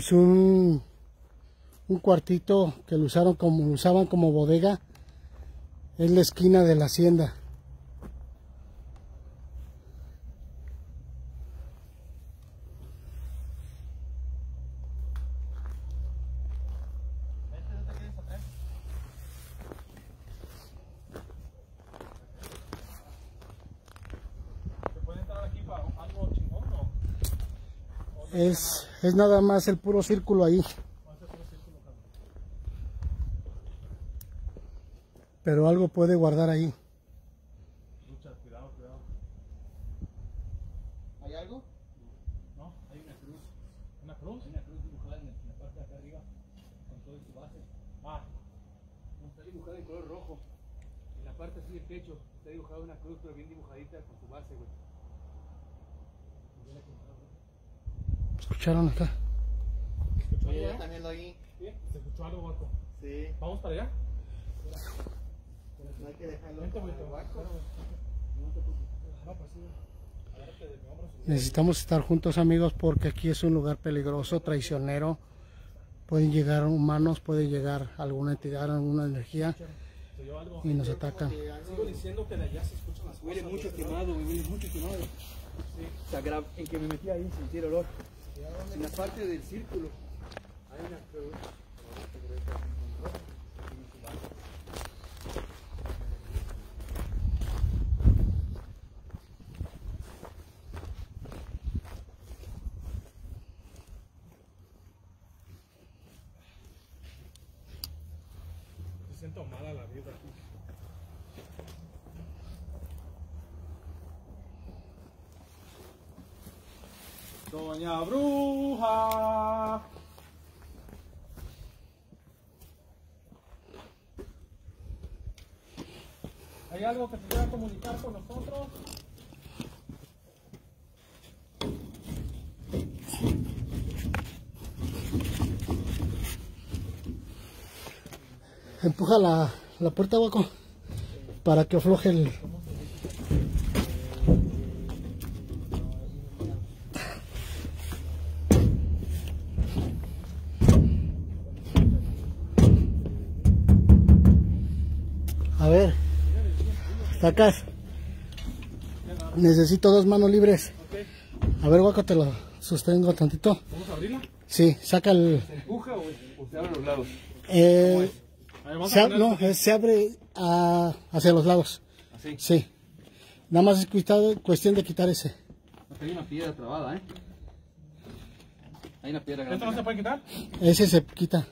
Es un, un cuartito que lo usaron como lo usaban como bodega. Es la esquina de la hacienda. ¿Se puede entrar aquí para algo chingón o? Es, nada más el puro círculo ahí. Pero algo puede guardar ahí. Lucha, cuidado, cuidado. ¿Hay algo? No, hay una cruz. ¿Una cruz? Hay una cruz dibujada en, la parte de acá arriba, con todo su base. Ah, Está dibujada en color rojo. En la parte así del techo está dibujada una cruz, pero bien dibujadita con su base, güey. ¿Escucharon acá? Oye, yo también lo oí. ¿sí? ¿Se escuchó algo, Guaco? Sí. ¿Vamos para allá? No hay que dejarlo. Vente, güey. con el guaco. No, pues sí. Agárrate de mi hombro. Necesitamos estar juntos amigos porque aquí es un lugar peligroso, traicionero. Pueden llegar humanos, puede llegar alguna entidad, alguna energía y nos atacan. Sigo diciendo que de allá se escuchan las Huele mucho quemado, huele mucho quemado. Gra- en que me metí ahí sentí el olor. En la parte del círculo hay una cruz. Se siento mala la vida aquí. Doña Bruja. ¿Hay algo que te quiera comunicar con nosotros? Empuja la, la puerta, Guaco, para que afloje el... sacas. Necesito dos manos libres. A ver, Guaco, te lo sostengo tantito. ¿Vamos a abrirla? Sí, saca el... ¿Se empuja o, o se abre los lados? eh, se, a ab- no, eh, se abre ah, hacia los lados. Así. Sí. Nada más es cuestión de quitar ese. Hay una piedra trabada, ¿eh? Hay una piedra ¿Esto grande. no se puede quitar? Ese se quita.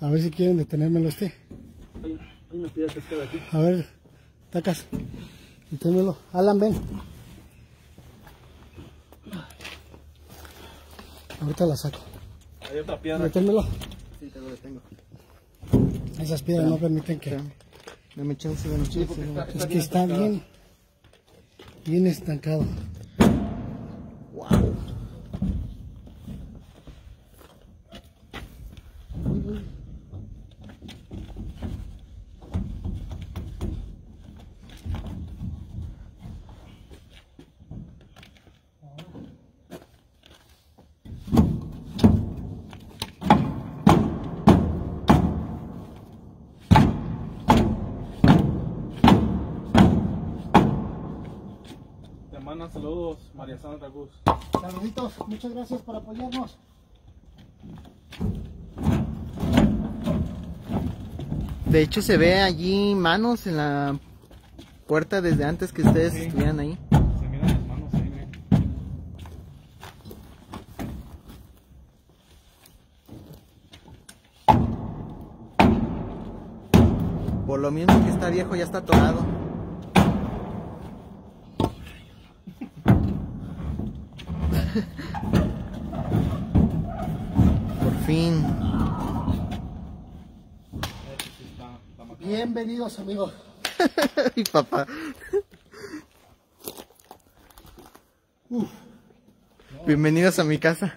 A ver si quieren detenérmelo este. Hay, hay una piedra cascada aquí. A ver, tacas. Deténmelo. Alan, ven. Ahorita la saco. Hay otra piedra. Deténmelo. Sí, te lo detengo. Esas piedras no permiten que... Dame chance, dame chance. está- Es que está bien... Bien estancado. Wow. saludos, María Sandra Cruz. Saluditos, muchas gracias por apoyarnos. De hecho se ve allí manos en la puerta desde antes que ustedes estuvieran ahí. Se miran las manos ahí. Por lo mismo que está viejo ya está atorado. Bienvenidos amigos. Mi papá. Bienvenidos a mi casa.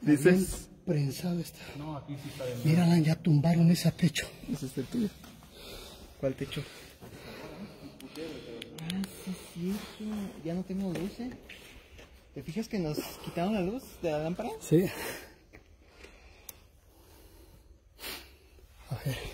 Dices. Prensado está. Mira, Alan, ya tumbaron ese techo. Ese es el tuyo. ¿Cuál techo? Ah, sí, cierto. Ya no tengo luz, ¿eh? ¿Te fijas que nos quitaron la luz de la lámpara? Sí. A ver.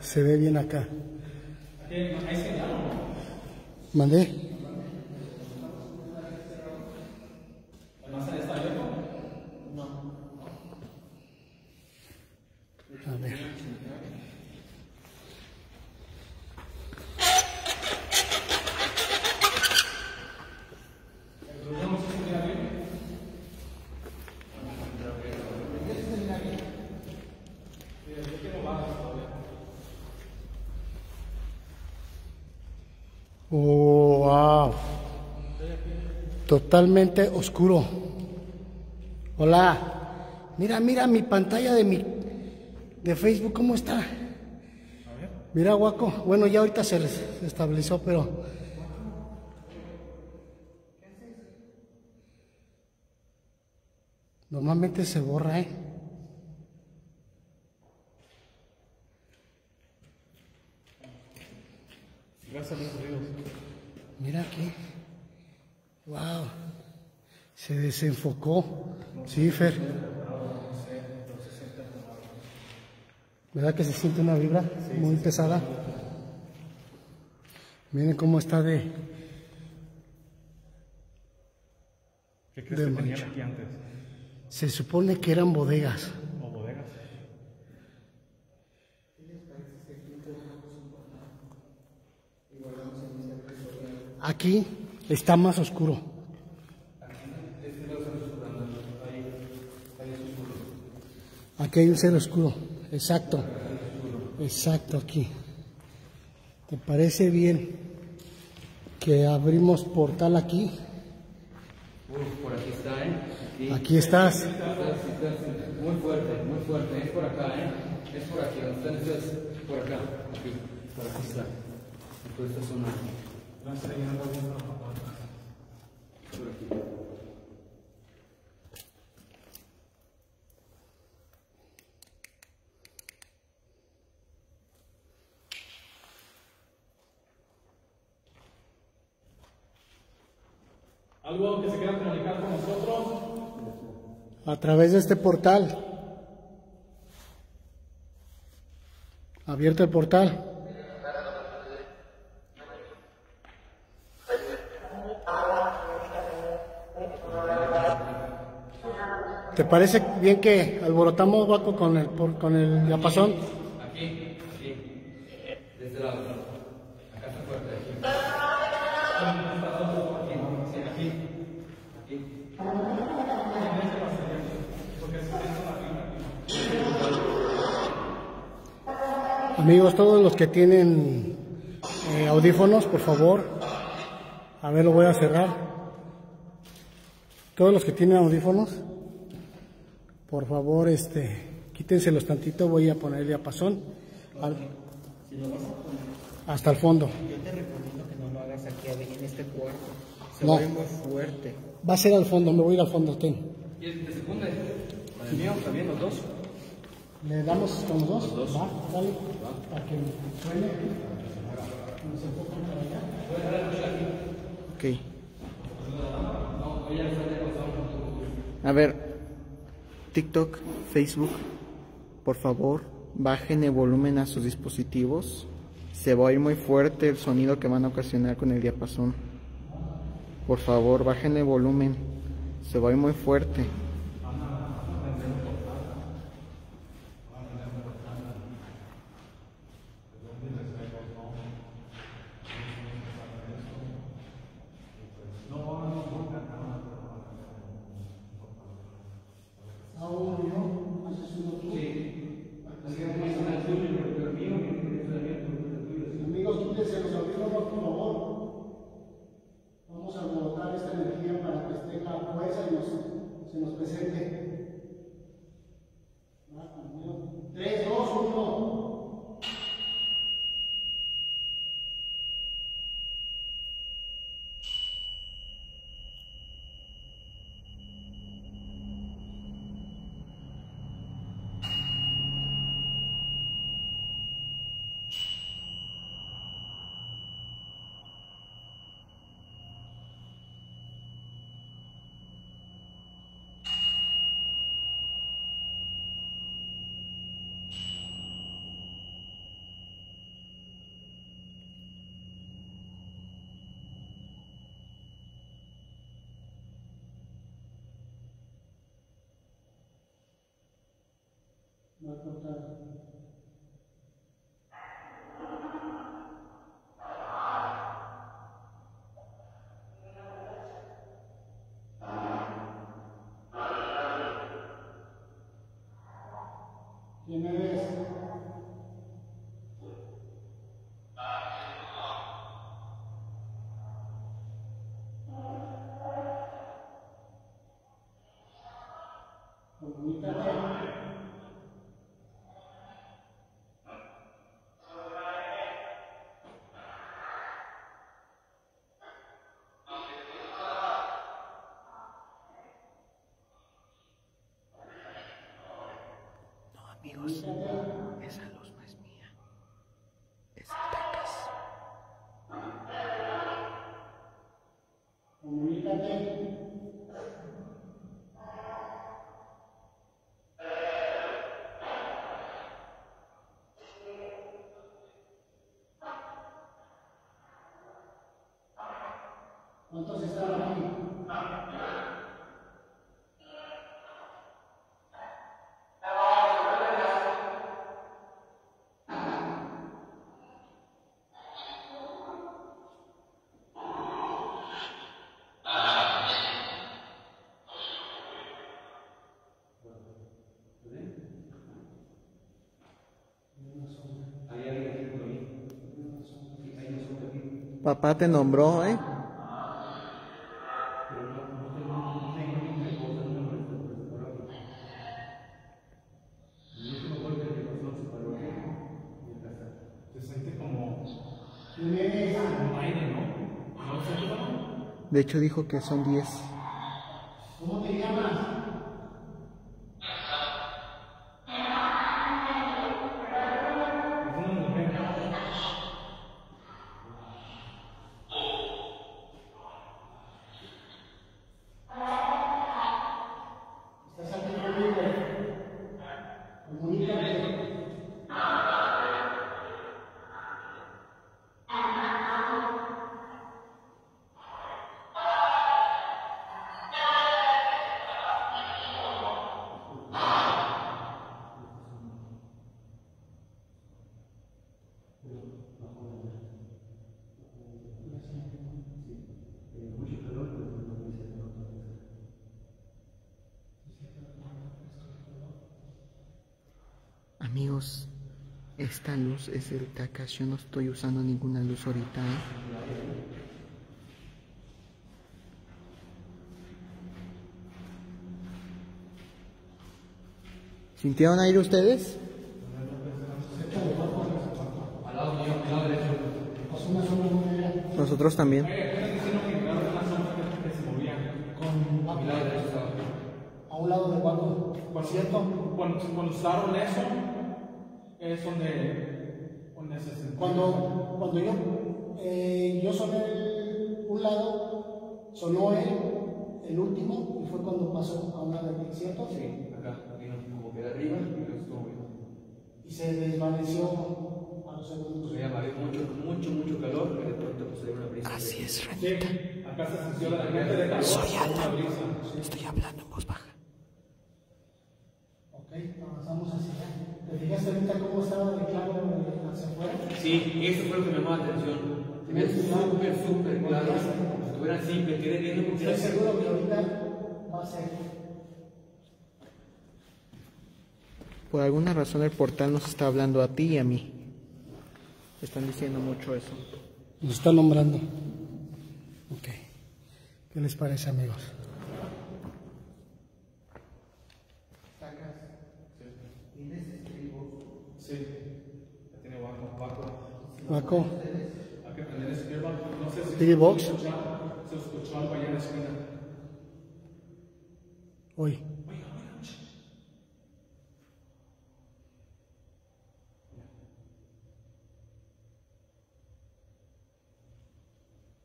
Se ve bien acá. ¿Mandé? A ver. Oh, wow. Totalmente oscuro. Hola. Mira, mira mi pantalla de mi de Facebook cómo está. Mira, guaco. Bueno, ya ahorita se estabilizó, pero normalmente se borra, ¿eh? Mira aquí. Wow. Se desenfocó. Sí, Fer. ¿Verdad que se siente una vibra muy pesada? Miren cómo está de... ¿Qué crees De que tenían aquí antes? Se supone que eran bodegas. ¿O bodegas? Aquí está más oscuro. Aquí hay un cero oscuro. Exacto. Exacto, aquí. ¿Te parece bien que abrimos portal aquí? Uf, por aquí está, ¿eh? Aquí. Aquí estás. Estás, estás muy fuerte, muy fuerte. Es por acá, ¿eh? Es por aquí, ustedes. Por acá, aquí. Por aquí está. Por esta zona. Por aquí. ¿Algo que se quiera comunicar con nosotros? A través de este portal. Abierto el portal. ¿Te parece bien que alborotamos Guaco con el con el diapasón? Aquí, aquí. De este lado. Acá está fuerte. Aquí. Sí, aquí. Aquí. Amigos, todos los que tienen eh, audífonos, por favor. A ver, lo voy a cerrar. Todos los que tienen audífonos, por favor, este, quítenselos tantito. Voy a poner el diapasón al- hasta el fondo. Yo te recomiendo que no lo hagas aquí en este cuarto. Se No. ve muy fuerte. Va a ser al fondo, me voy a ir al fondo. Ten. ¿Y el? Con el mío también, los dos. ¿Le damos con los dos? Va, dale. Para que suene. Ok. A ver, TikTok, Facebook, por favor, bajen el volumen a sus dispositivos. Se va a oír muy fuerte el sonido que van a ocasionar con el diapasón. Por favor, bajen el volumen. Se va a oír muy fuerte. Amigos, quítense los audífonos, por favor. Vamos a botar esta energía para que esté la fuerza y nos, se nos presente. Va, conmigo. Tres, dos, uno. Va a cortar. Amigos, esa luz no es mía. Es Tacas. Comunícate. ¿Cuántos están aquí? Papá te nombró, ¿eh? De hecho dijo que son 10. ¿Cómo te llamas? Esta luz es del Tacas. Yo no estoy usando ninguna luz ahorita, ¿eh? ¿Sintieron aire ustedes? Nosotros también. A un lado de Guaco. Por cierto, cuando usaron eso, es donde, donde se sentía. Cuando, cuando yo, eh, yo soné el- un lado, sonó él, el último, y fue cuando pasó a un lado de ¿cierto? Sí, acá, vino como que de arriba y luego estuvo bien. Y se desvaneció a Había había mucho, mucho, mucho calor y de pronto pues una brisa. Así es, Ren. Sí, acá se sintió la gente de calor. Soy alta. una brisa. Estoy hablando en voz baja. Ok, avanzamos hacia allá. ¿Te fijaste ahorita cómo estaba de claro hacia afuera? Sí, eso fue lo que me llamó la atención. Se veía súper, súper claro. Estuviera así, me quedé viendo porque Estoy seguro que ahorita va a ser. Por alguna razón el portal nos está hablando a ti y a mí. Están diciendo mucho eso. Nos está nombrando. Ok. ¿Qué les parece, amigos? Sí, ya tiene Waco. Hay que prender ese gearbox. No sé si se escuchó algo allá en la esquina. hoy.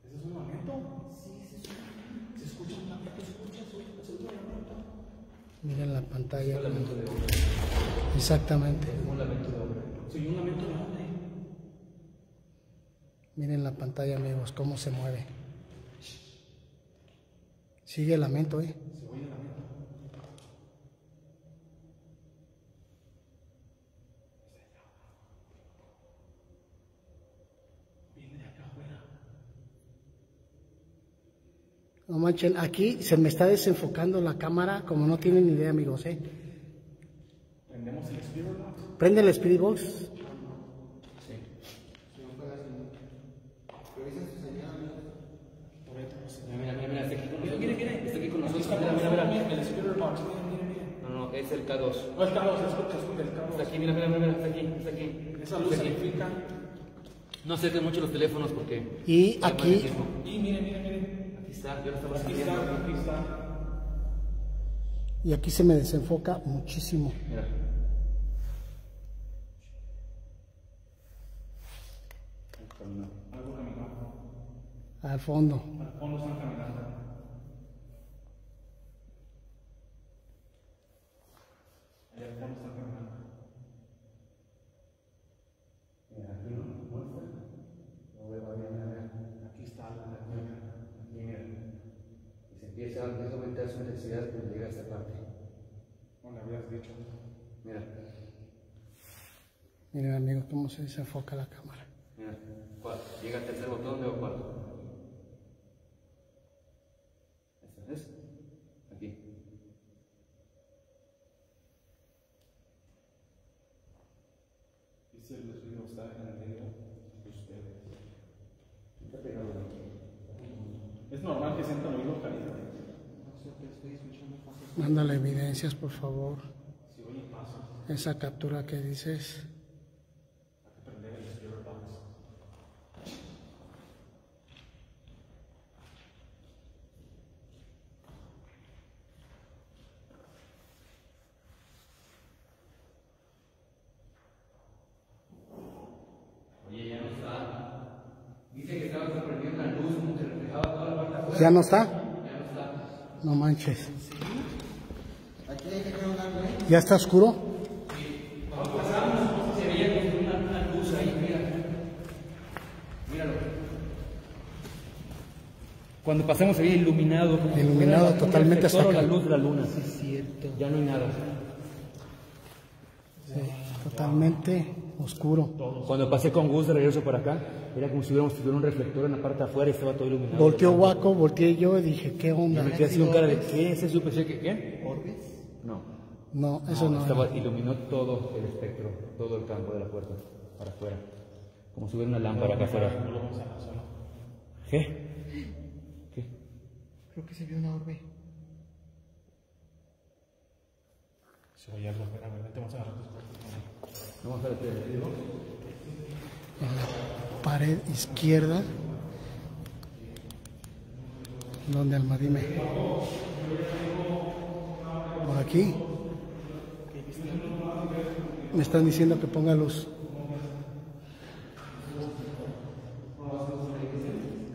¿Ese es un lamento? Sí, se escucha un lamento, se escucha, se escucha un lamento. Miren la pantalla. un lamento de hombre. Exactamente. Un lamento de hombre. Sí, un lamento de hombre. Amigos, cómo se mueve. Sigue el lamento, ¿eh? No manchen, aquí se me está desenfocando la cámara, como no tienen ni idea, amigos, ¿eh? Prendemos el Spirit Box. Prende el Spirit Box. Mira, mira, mira, está aquí con nosotros. Mira, mira, está aquí con nosotros. Mira, mira, mira. El Spirit Box, mira, mira, mira. No, no, es el K2. No, el Carlos, escucha, escucha, el Está Carlos. aquí, mira, mira, mira, está aquí, está aquí. Esa luz significa. No acerquen mucho los teléfonos porque. Y aquí. Y mire, mire, mire. Aquí está, yo lo estaba Aquí está, aquí está. y aquí se me desenfoca muchísimo. Mira. Al fondo. Al fondo están caminando. Allá al fondo están caminando. Aquí está algo. Aquí, mira. Y se empieza, empieza a aumentar su intensidad cuando llega a esta parte. No le habías dicho. Mira, Miren, amigos, cómo se desenfoca la cámara. mira. ¿Cuál? Llega al tercer botón, veo cuál. ¿Este es? Aquí. Dice el ruido está en el medio de ustedes. Está pegado aquí. Es normal que sientan oído caliente. Mándale evidencias, por favor. Esa captura que dices. ya no está. Que crear un ángulo. ¿Ya está oscuro? Se veía como una, una luz ahí, mira. Míralo. Cuando pasamos se veía iluminado. Iluminado totalmente hasta o la acá. luz de la luna. Sí, es cierto. Ya no hay nada. Sí, totalmente oscuro. Cuando pasé con Gus de regreso para acá, era como si hubiéramos tenido un reflector en la parte de afuera y estaba todo iluminado. Volteó Waco, volteé yo y dije, ¿qué onda? me quedé así con cara de ¿qué? ¿Ese yo pensé que qué? ¿Orbes? No. No, eso no. Estaba, era. iluminó todo el espectro, todo el campo de la puerta, para afuera. Como si hubiera una lámpara acá afuera. ¿Qué? ¿Qué? Creo que se vio una orbe. Se oye algo, espera, vente, vamos a agarrar tus cosas. Vamos a ver el video. En la pared izquierda. Donde Almadime. Por aquí. Me están diciendo que ponga luz.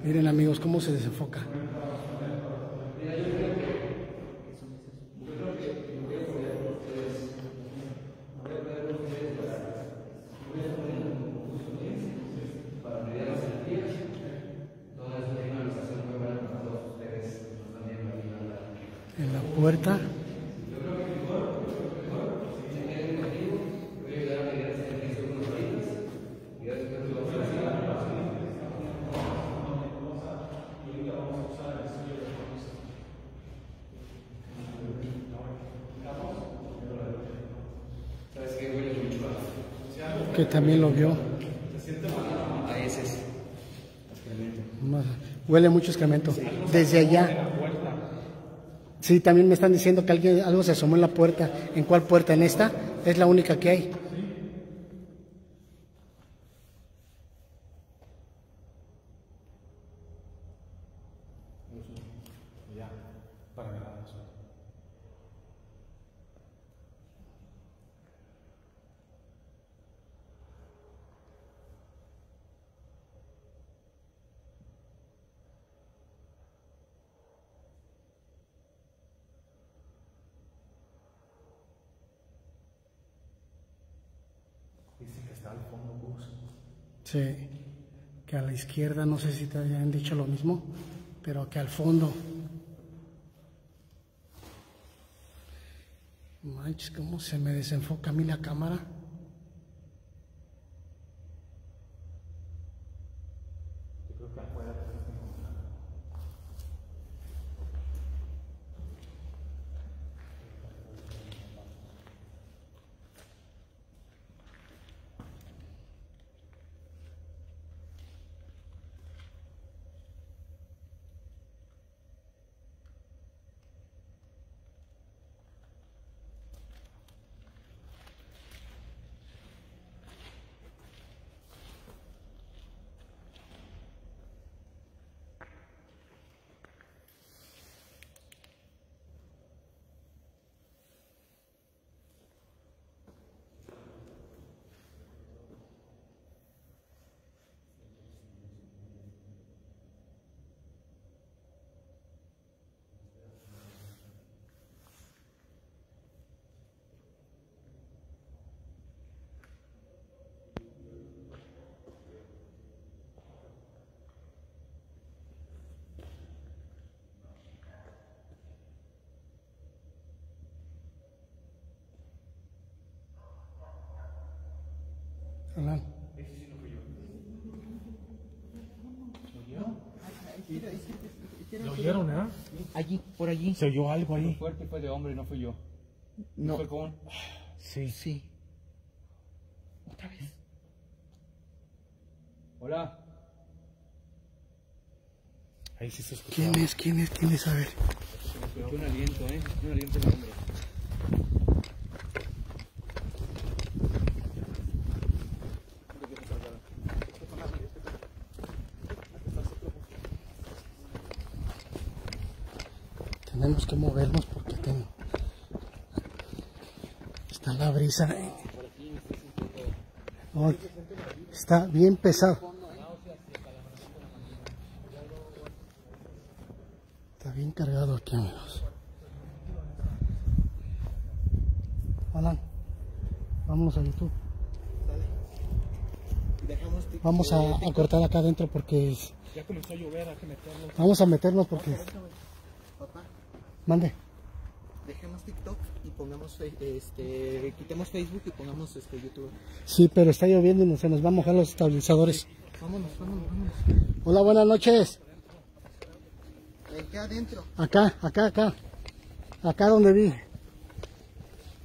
Miren amigos cómo se desenfoca. puerta. Que también lo vio. A Huele mucho excremento. Desde allá. Sí, también me están diciendo que alguien, algo se asomó en la puerta. ¿En cuál puerta? ¿En esta? Es la única que hay. Que a la izquierda, no sé si te hayan dicho lo mismo, pero que al fondo. Manches, cómo se me desenfoca a mí la cámara. Alan. ¿Lo oyeron, eh? Allí, por allí. Se oyó algo ahí. Fuerte fue de hombre, no fui yo. No. Fue con. Sí. Sí. Otra vez. Hola. Ahí sí se escuchó. ¿Quién es? ¿Quién es? ¿Quién es? A ver. Escuché un aliento, ¿eh? Un aliento de hombre. Tenemos que movernos porque tengo... está la brisa. eh. Está bien pesado. Está bien cargado aquí, amigos. Alan, vámonos a YouTube. Vamos a, a cortar acá adentro porque es- Ya comenzó a llover, hay que meterlo. vamos a meternos porque mande. dejemos TikTok y pongamos, fe- este, quitemos Facebook y pongamos este YouTube. Sí, pero está lloviendo y se nos va a mojar los estabilizadores. Vámonos, vámonos, vámonos. Hola, buenas noches. ¿En qué adentro? Acá, acá, acá. Acá donde vi.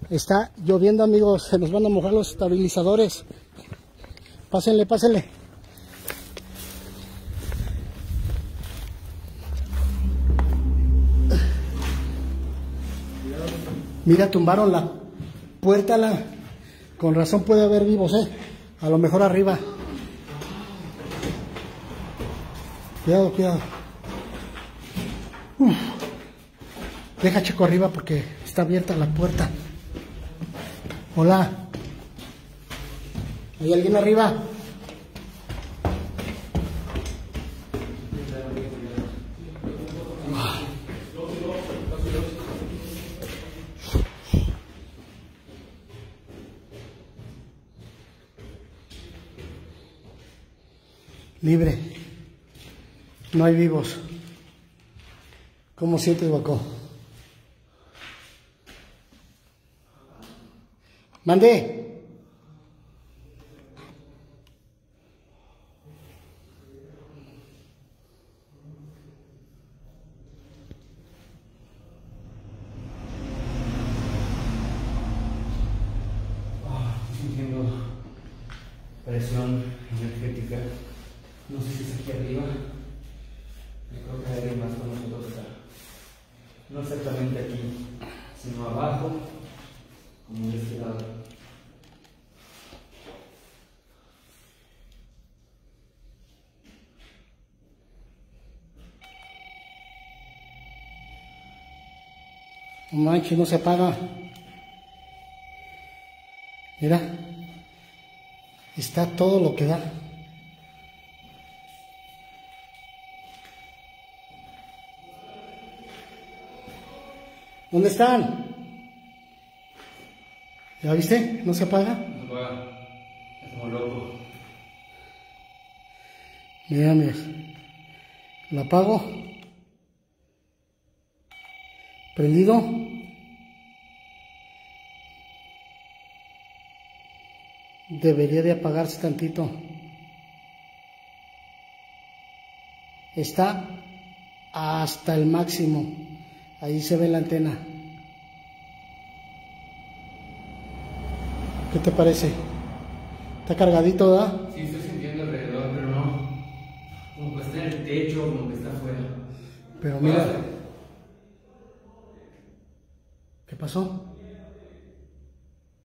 Está lloviendo, amigos. Se nos van a mojar los estabilizadores. Pásenle, pásenle. Mira, tumbaron la puerta. La... Con razón puede haber vivos, ¿eh? A lo mejor arriba. Cuidado, cuidado. Deja checo arriba porque está abierta la puerta. Hola. ¿Hay alguien arriba? Libre. No hay vivos. ¿Cómo sientes, Guaco? Mandé. No manches, no se apaga. Mira. Está todo lo que da. ¿Dónde están? ¿Ya viste? ¿No se apaga? No va. Estamos locos. Mira, mira. Lo apago. Prendido. Debería de apagarse tantito. Está hasta el máximo. Ahí se ve la antena. ¿Qué te parece? Está cargadito, ¿verdad? Sí, estoy sintiendo alrededor, pero no. Como que está en el techo, como que está afuera. Pero mira. ¿Qué pasó?